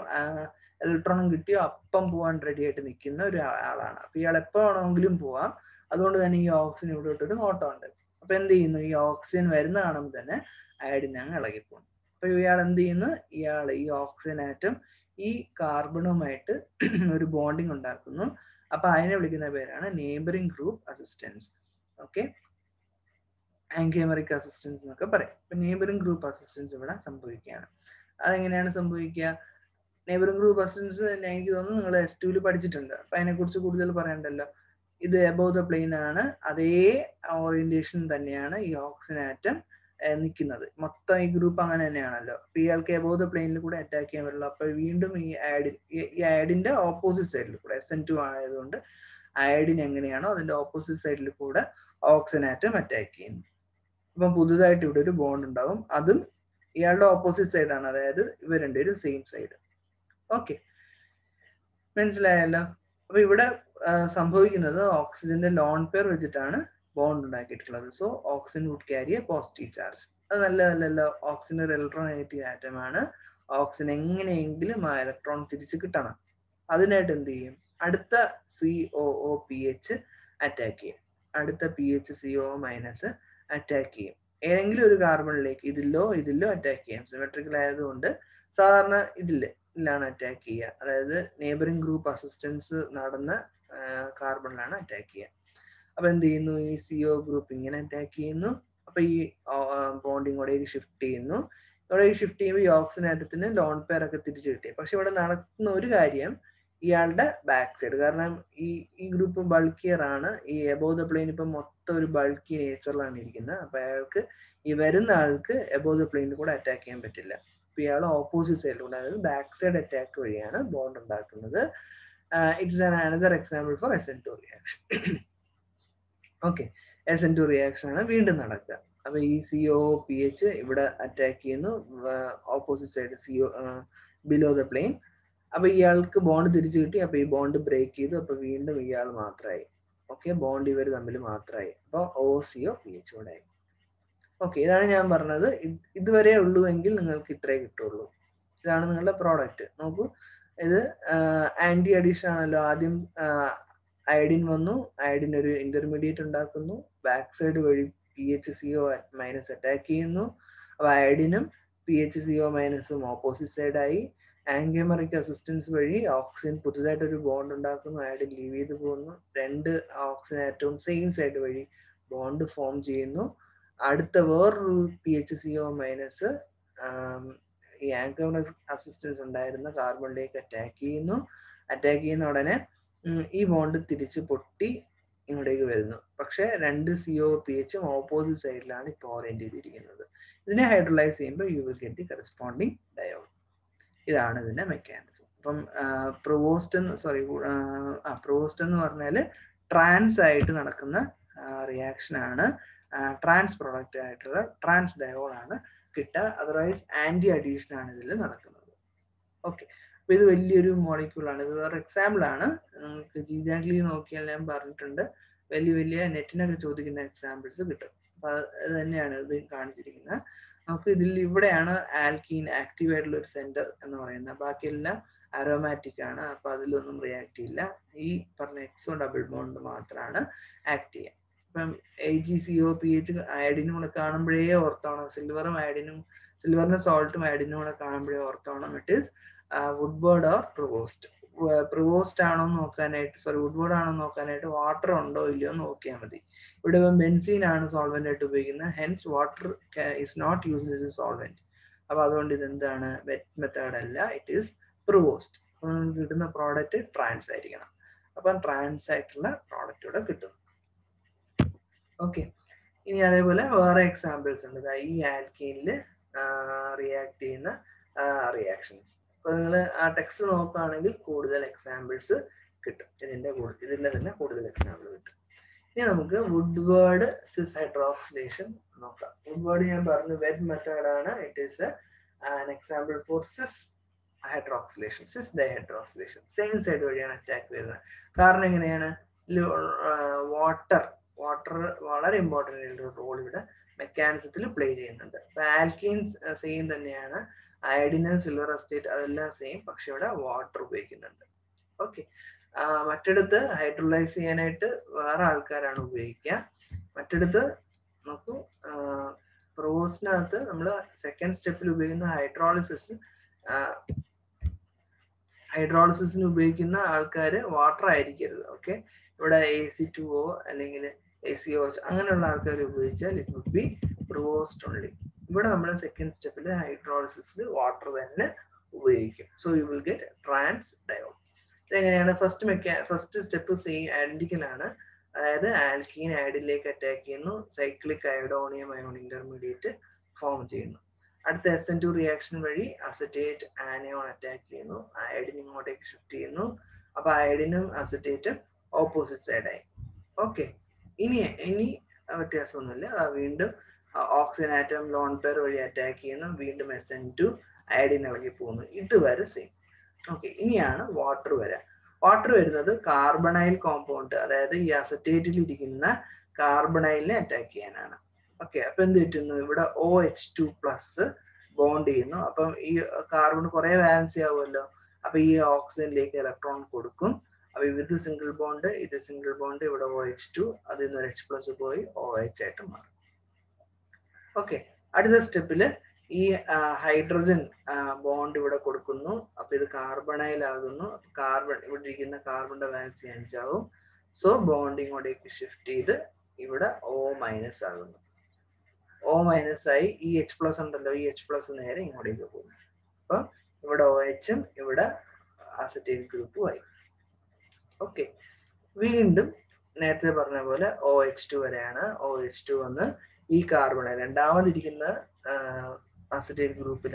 ഇലക്ട്രോൺ കിട്ടിയോ അപ്പം പോവാൻ റെഡി ആയിട്ട് നിൽക്കുന്ന ഒരു ആളാണ്. അപ്പൊ ഇയാൾ എപ്പോ വേണമെങ്കിലും പോവാം. അതുകൊണ്ട് തന്നെ ഈ ഓക്സിജൻ ഇട്ടൊരു നോട്ടമുണ്ട് അപ്പൊ എന്ത് ചെയ്യുന്നു? ഈ ഓക്സിജൻ വരുന്ന കാണുമ്പോൾ തന്നെ അയഡിൻ അങ്ങ് ഇളകിപ്പോകും അപ്പൊ ഇയാൾ എന്ത് ചെയ്യുന്നു? ഇയാൾ ഈ ഓക്സിജൻ ആറ്റം ഈ കാർബണുമായിട്ട് ഒരു ബോണ്ടിങ് ഉണ്ടാക്കുന്നു. അപ്പൊ അതിനെ വിളിക്കുന്ന പേരാണ് neighbouring group assistance okay anchimeric assistance എന്നൊക്കെ പറയും. ഇപ്പൊ നെയ്ബറിംഗ് ഗ്രൂപ്പ് അസിസ്റ്റൻസ് ഇവിടെ സംഭവിക്കുകയാണ്. അതെങ്ങനെയാണ് സംഭവിക്കുക? നെയ്ബറിംഗ് ഗ്രൂപ്പ് അസിസ്റ്റൻസ് എനിക്ക് തോന്നുന്നു നിങ്ങൾ എസ് ടുവിൽ പഠിച്ചിട്ടുണ്ട്. അപ്പൊ അതിനെ കുറിച്ച് കൂടുതൽ പറയണ്ടല്ലോ? ഇത് എബവ് ദ പ്ലെയിൻ ആണ്. അതേ ഓറിയന്റേഷൻ തന്നെയാണ് ഈ ഓക്സിജൻ ആറ്റം നിൽക്കുന്നത് മൊത്തം ഈ ഗ്രൂപ്പ് അങ്ങനെ തന്നെയാണല്ലോ. അപ്പൊ ഇയാൾക്ക് എബവ് ദ പ്ലെയിനിൽ കൂടെ അറ്റാക്ക് ചെയ്യാൻ പറ്റുള്ളൂ അപ്പൊ വീണ്ടും ഈ ആഡിൽ ഈ ആഡിന്റെ ഓപ്പോസിറ്റ് സൈഡിൽ കൂടെ എസ് എൻ ടു ആയതുകൊണ്ട് അയഡിൻ എങ്ങനെയാണോ അതിന്റെ ഓപ്പോസിറ്റ് സൈഡിൽ കൂടെ ഓക്സിജൻ ആറ്റം അറ്റാക്ക് ചെയ്യുന്നു അപ്പം പുതുതായിട്ട് ഇവിടെ ഒരു ബോണ്ട് ഉണ്ടാവും. അതും ഇയാളുടെ ഓപ്പോസിറ്റ് സൈഡാണ് അതായത് ഇവ രണ്ടുപേരും സെയിം സൈഡ് ഓക്കെ മനസ്സിലായല്ലോ? അപ്പൊ ഇവിടെ സംഭവിക്കുന്നത് ഓക്സിജന്റെ ലോൺ പെയർ വെച്ചിട്ടാണ് ബോണ്ട് ഉണ്ടാക്കിയിട്ടുള്ളത്. So oxygen would carry a positive charge അത് നല്ല നല്ലതല്ലല്ലോ. ഓക്സിജൻ ഒരു ഇലക്ട്രോനെഗറ്റീവ് ആറ്റം ആണ്. ഓക്സിജൻ എങ്ങനെയെങ്കിലും ആ ഇലക്ട്രോൺ തിരിച്ച് കിട്ടണം. അതിനായിട്ട് എന്ത് ചെയ്യും? അടുത്ത C O P H attack ചെയ്യും. അടുത്ത P H C O minus attack ചെയ്യും. ഏതെങ്കിലും ഒരു കാർബണിലേക്ക് ഇതിലോ ഇതിലോ അറ്റാക്ക് ചെയ്യാം. സിമെട്രിക്കൽ ആയതുകൊണ്ട് സാധാരണ ഇതിൽ ഇതിലാണ് അറ്റാക്ക് ചെയ്യുക. അതായത് നെയ്ബറിംഗ് ഗ്രൂപ്പ് അസിസ്റ്റൻസ് നടന്ന കാർബണിലാണ് അറ്റാക്ക് ചെയ്യുക. അപ്പൊ എന്ത് ചെയ്യുന്നു? ഈ സിഒ ഗ്രൂപ്പ് ഇങ്ങനെ അറ്റാക്ക് ചെയ്യുന്നു. അപ്പൊ ഈ ബോണ്ടിങ് ഇങ്ങോട്ടേക്ക് ഷിഫ്റ്റ് ചെയ്യുന്നു. ഇവിടെ ഷിഫ്റ്റ് ചെയ്യുമ്പോൾ ഈ ഓക്സിജൻ ആറ്റത്തിന് ലോൺ പെയർ ഒക്കെ തിരിച്ചു കിട്ടി. പക്ഷെ ഇവിടെ നടക്കുന്ന ഒരു കാര്യം ഇയാളുടെ ബാക്ക് സൈഡ് കാരണം ഈ ഈ ഗ്രൂപ്പ് ബൾക്കിയർ ആണ്. ഈ എബോ ദ പ്ലെയിൻ ഇപ്പം മൊത്തം ഒരു ബൾക്കി നേച്ചറിലാണ് ഇരിക്കുന്നത്. അപ്പൊ അയാൾക്ക് ഈ വരുന്ന ആൾക്ക് എബോ ദ പ്ലെയിനിൽ കൂടെ അറ്റാക്ക് ചെയ്യാൻ പറ്റില്ല. അപ്പൊ ഇയാൾ ഓപ്പോസിറ്റ് സൈഡിലൂടെ അതായത് ബാക്ക് സൈഡ് അറ്റാക്ക് വഴിയാണ് ബോണ്ട് ഉണ്ടാക്കുന്നത്. It's an another example for S N two reaction okay S N two reaction ആണ് വീണ്ടും നടക്കുക. അപ്പൊ ഈ സി ഒ പി എച്ച് ഇവിടെ അറ്റാക്ക് ചെയ്യുന്നു. Opposite side C O below the plane അപ്പൊ ഇയാൾക്ക് ബോണ്ട് തിരിച്ചു കിട്ടി. അപ്പൊ ഈ ബോണ്ട് ബ്രേക്ക് ചെയ്തു. അപ്പൊ വീണ്ടും ഇയാൾ മാത്രമായി ഓക്കെ ബോണ്ട് ഇവർ തമ്മിൽ മാത്രമായി അപ്പൊ O C O P H കൂടെ ആയി. ഓക്കെ ഇതാണ് ഞാൻ പറഞ്ഞത്. ഇതുവരെ ഉള്ളുവെങ്കിൽ നിങ്ങൾക്ക് ഇത്രേ കിട്ടുള്ളൂ. ഇതാണ് നിങ്ങളുടെ പ്രോഡക്റ്റ് നോക്കൂ. ഇത് ആന്റി അഡീഷൻ ആണല്ലോ. ആദ്യം അയഡിൻ വന്നു. അയഡിൻ ഒരു ഇന്റർമീഡിയറ്റ് ഉണ്ടാക്കുന്നു. ബാക്ക് സൈഡ് വഴി P H C O minus attack ചെയ്യുന്നു. അപ്പൊ അയഡിനും പി എച്ച് സി ഒ മൈനസും ഓപ്പോസിറ്റ് സൈഡായി ആംഗമറിക് അസിസ്റ്റൻസ് വഴി ഓക്സിജൻ പുതുതായിട്ട് ഒരു ബോണ്ട് ഉണ്ടാക്കുന്നു അയാൾ ലീവ് ചെയ്ത് പോകുന്നു. രണ്ട് ഓക്സിജൻ ആറ്റവും സെയിം സൈഡ് വഴി ബോണ്ട് ഫോം ചെയ്യുന്നു. അടുത്ത വേറൊരു P H C O minus ഈ ആംഗമറിക് അസിസ്റ്റൻസ് ഉണ്ടായിരുന്ന കാർബണിലേക്ക് അറ്റാക്ക് ചെയ്യുന്നു. അറ്റാക്ക് ചെയ്യുന്ന ഉടനെ ഈ ബോണ്ട് തിരിച്ച് പൊട്ടി ഇങ്ങോട്ടേക്ക് വരുന്നു. പക്ഷെ രണ്ട് സി ഒ പി എച്ചും ഓപ്പോസിറ്റ് സൈഡിലാണ് ഇപ്പോൾ ഓറിയന്റ് ചെയ്തിരിക്കുന്നത്. ഇതിനെ ഹൈഡ്രലൈസ് ചെയ്യുമ്പോൾ you will get the corresponding diol ഇതാണ് ഇതിന്റെ മെക്കാനിസം അപ്പം പ്രൊവോസ്റ്റ് സോറി ആ പ്രൊവോസ്റ്റ് എന്ന് പറഞ്ഞാൽ ട്രാൻസ് ആയിട്ട് നടക്കുന്ന റിയാക്ഷൻ ആണ് ട്രാൻസ് പ്രൊഡക്റ്റ് ആയിട്ടുള്ള ട്രാൻസ് ഡയോൾ ആണ് കിട്ടുക. അതർവൈസ് ആന്റി അഡീഷൻ ആണ് ഇതിൽ നടക്കുന്നത്. ഓക്കെ അപ്പൊ ഇത് വലിയൊരു മോളിക്യൂൾ ആണ്. ഇത് വേറെ എക്സാമ്പിൾ ആണ്. നിങ്ങൾക്ക് ജീജാഗ്ലി നോക്കിയാൽ ഞാൻ പറഞ്ഞിട്ടുണ്ട്. വലിയ വലിയ നെറ്റിനൊക്കെ ചോദിക്കുന്ന എക്സാമ്പിൾസ് കിട്ടും. അപ്പൊ അത് തന്നെയാണ് ഇത് കാണിച്ചിരിക്കുന്നത്. നമുക്ക് ഇതിൽ ഇവിടെയാണ് ആൽക്കീൻ ആക്റ്റീവ് ആയിട്ടുള്ള ഒരു സെന്റർ എന്ന് പറയുന്നത്. ബാക്കിയെല്ലാം അരോമാറ്റിക് ആണ്. അപ്പൊ അതിലൊന്നും റിയാക്ട് ചെയ്യില്ല. ഈ പറഞ്ഞ എക്സോ ഡബിൾ ബോണ്ട് മാത്രമാണ് ആക്ട് ചെയ്യുക ഇപ്പം A G C O P H അയഡിനും കൂടെ കാണുമ്പോഴേ ഓർത്തോണം. സിൽവറും അയഡിനും സിൽവറിന്റെ സോൾട്ടും അയഡിനും കൂടെ കാണുമ്പോഴേ ഓർത്തോണം. It is Woodward or Prevost Prevost ആണോ നോക്കാനായിട്ട് സോറി വുഡ്ബോർഡ് ആണോ നോക്കാനായിട്ട് വാട്ടർ ഉണ്ടോ ഇല്ലയോ നോക്കിയാൽ മതി. ഇവിടെ ഇപ്പം ബെൻസീൻ ആണ് സോൾവെന്റ് ആയിട്ട് ഉപയോഗിക്കുന്നത്. Hence water is not use in a solvent അപ്പൊ അതുകൊണ്ട് ഇത് എന്താണ് വെറ്റ് മെത്തേഡ് അല്ല. ഇറ്റ് ഈസ് പ്രിവോസ്റ്റ് അപ്പൊ നമുക്ക് കിട്ടുന്ന പ്രോഡക്റ്റ് ട്രാൻസ് ആയിരിക്കണം. അപ്പം ട്രാൻസ് ആയിട്ടുള്ള പ്രോഡക്റ്റ് ഇവിടെ കിട്ടും. ഓക്കെ ഇനി അതേപോലെ വേറെ എക്സാമ്പിൾസ് ഉണ്ട്. ഈ ആൽക്കീനിൽ റിയാക്ട് ചെയ്യുന്ന റിയാക്ഷൻസ് അപ്പൊ നിങ്ങൾ ആ ടെക്സ്റ്റ് നോക്കുകയാണെങ്കിൽ കൂടുതൽ എക്സാമ്പിൾസ് കിട്ടും. ഇതിന്റെ ഇതിന്റെ തന്നെ കൂടുതൽ എക്സാമ്പിൾ കിട്ടും. ഇനി നമുക്ക് വുഡ്വേർഡ് സിസ് ഹൈഡ്രോക്സിലേഷൻ നോക്കാം. വുഡ് വേർഡ് ഞാൻ പറഞ്ഞു വെബ് മെത്തേഡ് ആണ്. It is an example for cis hydroxylation cis dihydroxylation same side വഴിയാണ് അറ്റാക്ക് വരുന്നത്. കാരണം എങ്ങനെയാണ്? വാട്ടർ വാട്ടർ വളരെ ഇമ്പോർട്ടന്റ് ആയിട്ടുള്ള റോൾ ഇവിടെ മെക്കാനിസത്തിൽ പ്ലേ ചെയ്യുന്നുണ്ട്. ആൽക്കീൻസ് സെയിം തന്നെയാണ്. അയഡിന് സിൽവർ എസ്റ്റേറ്റ് അതെല്ലാം സെയിം പക്ഷെ ഇവിടെ വാട്ടർ ഉപയോഗിക്കുന്നുണ്ട്. ഓക്കെ മറ്റെടുത്ത് ഹൈഡ്രോലൈസ് ചെയ്യാനായിട്ട് വേറെ ആൾക്കാരാണ് ഉപയോഗിക്കുക. മറ്റെടുത്ത് നോക്കൂ പ്രോസിനകത്ത് നമ്മൾ സെക്കൻഡ് സ്റ്റെപ്പിൽ ഉപയോഗിക്കുന്ന ഹൈഡ്രോളിസിസ് ഹൈഡ്രോളിസിന് ഉപയോഗിക്കുന്ന ആൾക്കാർ വാട്ടർ ആയിരിക്കരുത്. ഓക്കെ ഇവിടെ എ സി ടു ഒ അല്ലെങ്കിൽ എ സി ഒ അങ്ങനെയുള്ള ആൾക്കാർ ഉപയോഗിച്ചാൽ it would be Prevost only ഇവിടെ നമ്മൾ സെക്കൻഡ് സ്റ്റെപ്പിൽ ഹൈഡ്രോളിസിസിൽ വാട്ടർ തന്നെ ഉപയോഗിക്കും. So you will get trans diol ഇതെങ്ങനെയാണ്? ഫസ്റ്റ് മെക്കാ ഫസ്റ്റ് സ്റ്റെപ്പ് സെയിം ഐഡന്റിക്കൽ ആണ്. അതായത് ആൽക്കീൻ ആഡിലേക്ക് അറ്റാക്ക് ചെയ്യുന്നു. Cyclic iodonium ion intermediate form ചെയ്യുന്നു. അടുത്ത എസ് എൻ ടു റിയാക്ഷൻ വഴി അസറ്റേറ്റ് ആനയോൺ അറ്റാക്ക് ചെയ്യുന്നു. അയഡിൻ ഇങ്ങോട്ടേക്ക് ഷിഫ്റ്റ് ചെയ്യുന്നു. അപ്പൊ അയഡിനും അസറ്റേറ്റും ഓപ്പോസിറ്റ് സൈഡായി ഓക്കെ ഇനി ഇനി വ്യത്യാസമൊന്നുമില്ല. വീണ്ടും ഓക്സിജൻ ആറ്റം ലോൺ പെയർ വഴി അറ്റാക്ക് ചെയ്യുന്നു വീണ്ടും എസ് എൻ ടു അയഡിൻ ഇളകി പോകുന്നു. ഇതുവരെ സെയിം ഓക്കെ ഇനിയാണ് വാട്ടർ വരാം. വാട്ടർ വരുന്നത് കാർബണൈൽ കോമ്പൗണ്ട് അതായത് ഈ അസറ്റേറ്റിൽ ഇരിക്കുന്ന കാർബണൈലിനെ അറ്റാക്ക് ചെയ്യാനാണ്. ഓക്കെ അപ്പൊ എന്ത് പറ്റുന്നു ഇവിടെ O H two plus bond ചെയ്യുന്നു. അപ്പം ഈ കാർബൺ കുറെ വാലൻസി ആവുമല്ലോ അപ്പൊ ഈ ഓക്സിജനിലേക്ക് ഇലക്ട്രോൺ കൊടുക്കും. അപ്പൊ ഇത് സിംഗിൾ ബോണ്ട് ഇത് സിംഗിൾ ബോണ്ട് ഇവിടെ ഒ എച്ച് ടു അതിൽ നിന്ന് ഒരു എച്ച് പ്ലസ് പോയി ഒ എച്ച് ആയിട്ട് മാറും. ഓക്കെ അടുത്ത സ്റ്റെപ്പിൽ ഈ ഹൈഡ്രജൻ ബോണ്ട് ഇവിടെ കൊടുക്കുന്നു. അപ്പൊ ഇത് കാർബണയിലാകുന്നു കാർബൺ ഇവിടെ ഇരിക്കുന്ന കാർബണിന്റെ വാലൻസി അഞ്ചാവും. സോ ബോണ്ട് ഇങ്ങോട്ടേക്ക് ഷിഫ്റ്റ് ചെയ്ത് ഇവിടെ ഓ മൈനസ് ആകുന്നു. ഓ മൈനസ് ആയി ഈ എച്ച് പ്ലസ് ഉണ്ടല്ലോ. ഈ എച്ച് പ്ലസ് നേരെ ഇങ്ങോട്ടേക്ക് പോകും അപ്പൊ ഇവിടെ ഒ എച്ചും ഇവിടെ അസറ്റൈൻ ഗ്രൂപ്പും ആയി. ഓക്കെ വീണ്ടും നേരത്തെ പറഞ്ഞ പോലെ ഒ എച്ച് ടു വരെയാണ്. ഒ എച്ച് ടു വന്ന് ഈ കാർബണെ രണ്ടാമതിരിക്കുന്ന അസിറ്റേറ്റ് ഗ്രൂപ്പിൽ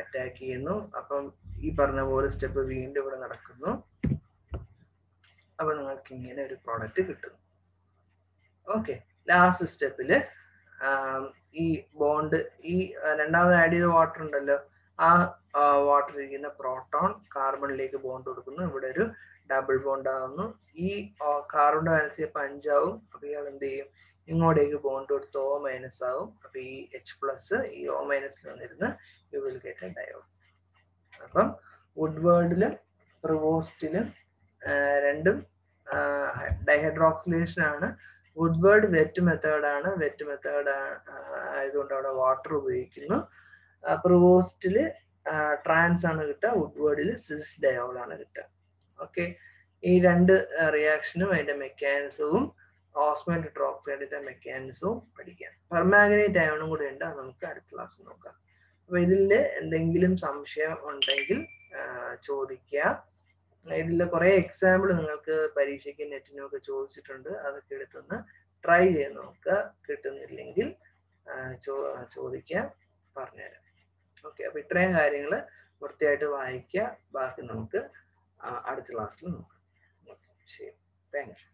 അറ്റാക്ക് ചെയ്യുന്നു. അപ്പം ഈ പറഞ്ഞ പോലെ സ്റ്റെപ്പ് വീണ്ടും ഇവിടെ നടക്കുന്നു. അപ്പൊ നിങ്ങൾക്ക് ഇങ്ങനെ ഒരു പ്രോഡക്റ്റ് കിട്ടുന്നു. ഓക്കെ ലാസ്റ്റ് സ്റ്റെപ്പിൽ ഈ ബോണ്ട് ഈ രണ്ടാമത് ആഡ് ചെയ്ത വാട്ടർ ഉണ്ടല്ലോ. ആ വാട്ടർ ഇരിക്കുന്ന പ്രോട്ടോൺ കാർബണിലേക്ക് ബോണ്ട് കൊടുക്കുന്നു. ഇവിടെ ഒരു ഡബിൾ ബോണ്ട് ആകുന്നു ഈ കാർബൺ ബാലൻസ് ചെയ്യുമ്പോൾ അഞ്ചാവും. അപ്പൊ ഇയാൾ എന്ത് ചെയ്യും? ഇങ്ങോട്ടേക്ക് ബോണ്ട് കൊടുത്ത് ഓ മൈനസ് ആവും. അപ്പൊ ഈ എച്ച് പ്ലസ് ഈ ഓ മൈനസിൽ വന്നിരുന്ന് you will get a diol അപ്പം വുഡ് വേൾഡിലും റിവോസ്റ്റിലും രണ്ടും ഡൈഹൈഡ്രോക്സിലേഷൻ ആണ്. വുഡ് വേൾഡ് വെറ്റ് മെത്തേഡാണ് വെറ്റ് മെത്തേഡ് ആയതുകൊണ്ട് അവിടെ വാട്ടർ ഉപയോഗിക്കുന്നു. പ്രിവോസ്റ്റിൽ ട്രാൻസ് ആണ് കിട്ടുക. വുഡ് വേൾഡിൽ സിസ് ഡയോൾ ആണ് കിട്ടുക. ഓക്കെ ഈ രണ്ട് റിയാക്ഷനും അതിന്റെ മെക്കാനിസവും ഓസ്മോൻ ടെട്രോക്സൈഡിന്റെ മെക്കാനിസവും പഠിക്കാം. പെർമാഗ്നേറ്റ് അയോണും കൂടെ ഉണ്ട്. അത് നമുക്ക് അടുത്ത ക്ലാസ് നോക്കാം. അപ്പൊ ഇതിൽ എന്തെങ്കിലും സംശയം ഉണ്ടെങ്കിൽ ചോദിക്കുക. ഇതിൽ കുറെ എക്സാമ്പിൾ നിങ്ങൾക്ക് പരീക്ഷയ്ക്ക് നെറ്റിനും ഒക്കെ ചോദിച്ചിട്ടുണ്ട്. അതൊക്കെ എടുത്തൊന്ന് ട്രൈ ചെയ്ത് നോക്കുക. കിട്ടുന്നില്ലെങ്കിൽ ചോദിക്കാം പറഞ്ഞുതരാം. ഓക്കെ അപ്പൊ ഇത്രയും കാര്യങ്ങൾ വൃത്തിയായിട്ട് വായിക്കുക. ബാക്കി നമുക്ക് അടുത്ത ക്ലാസ്സിൽ നോക്കാം. ശരി. Thank you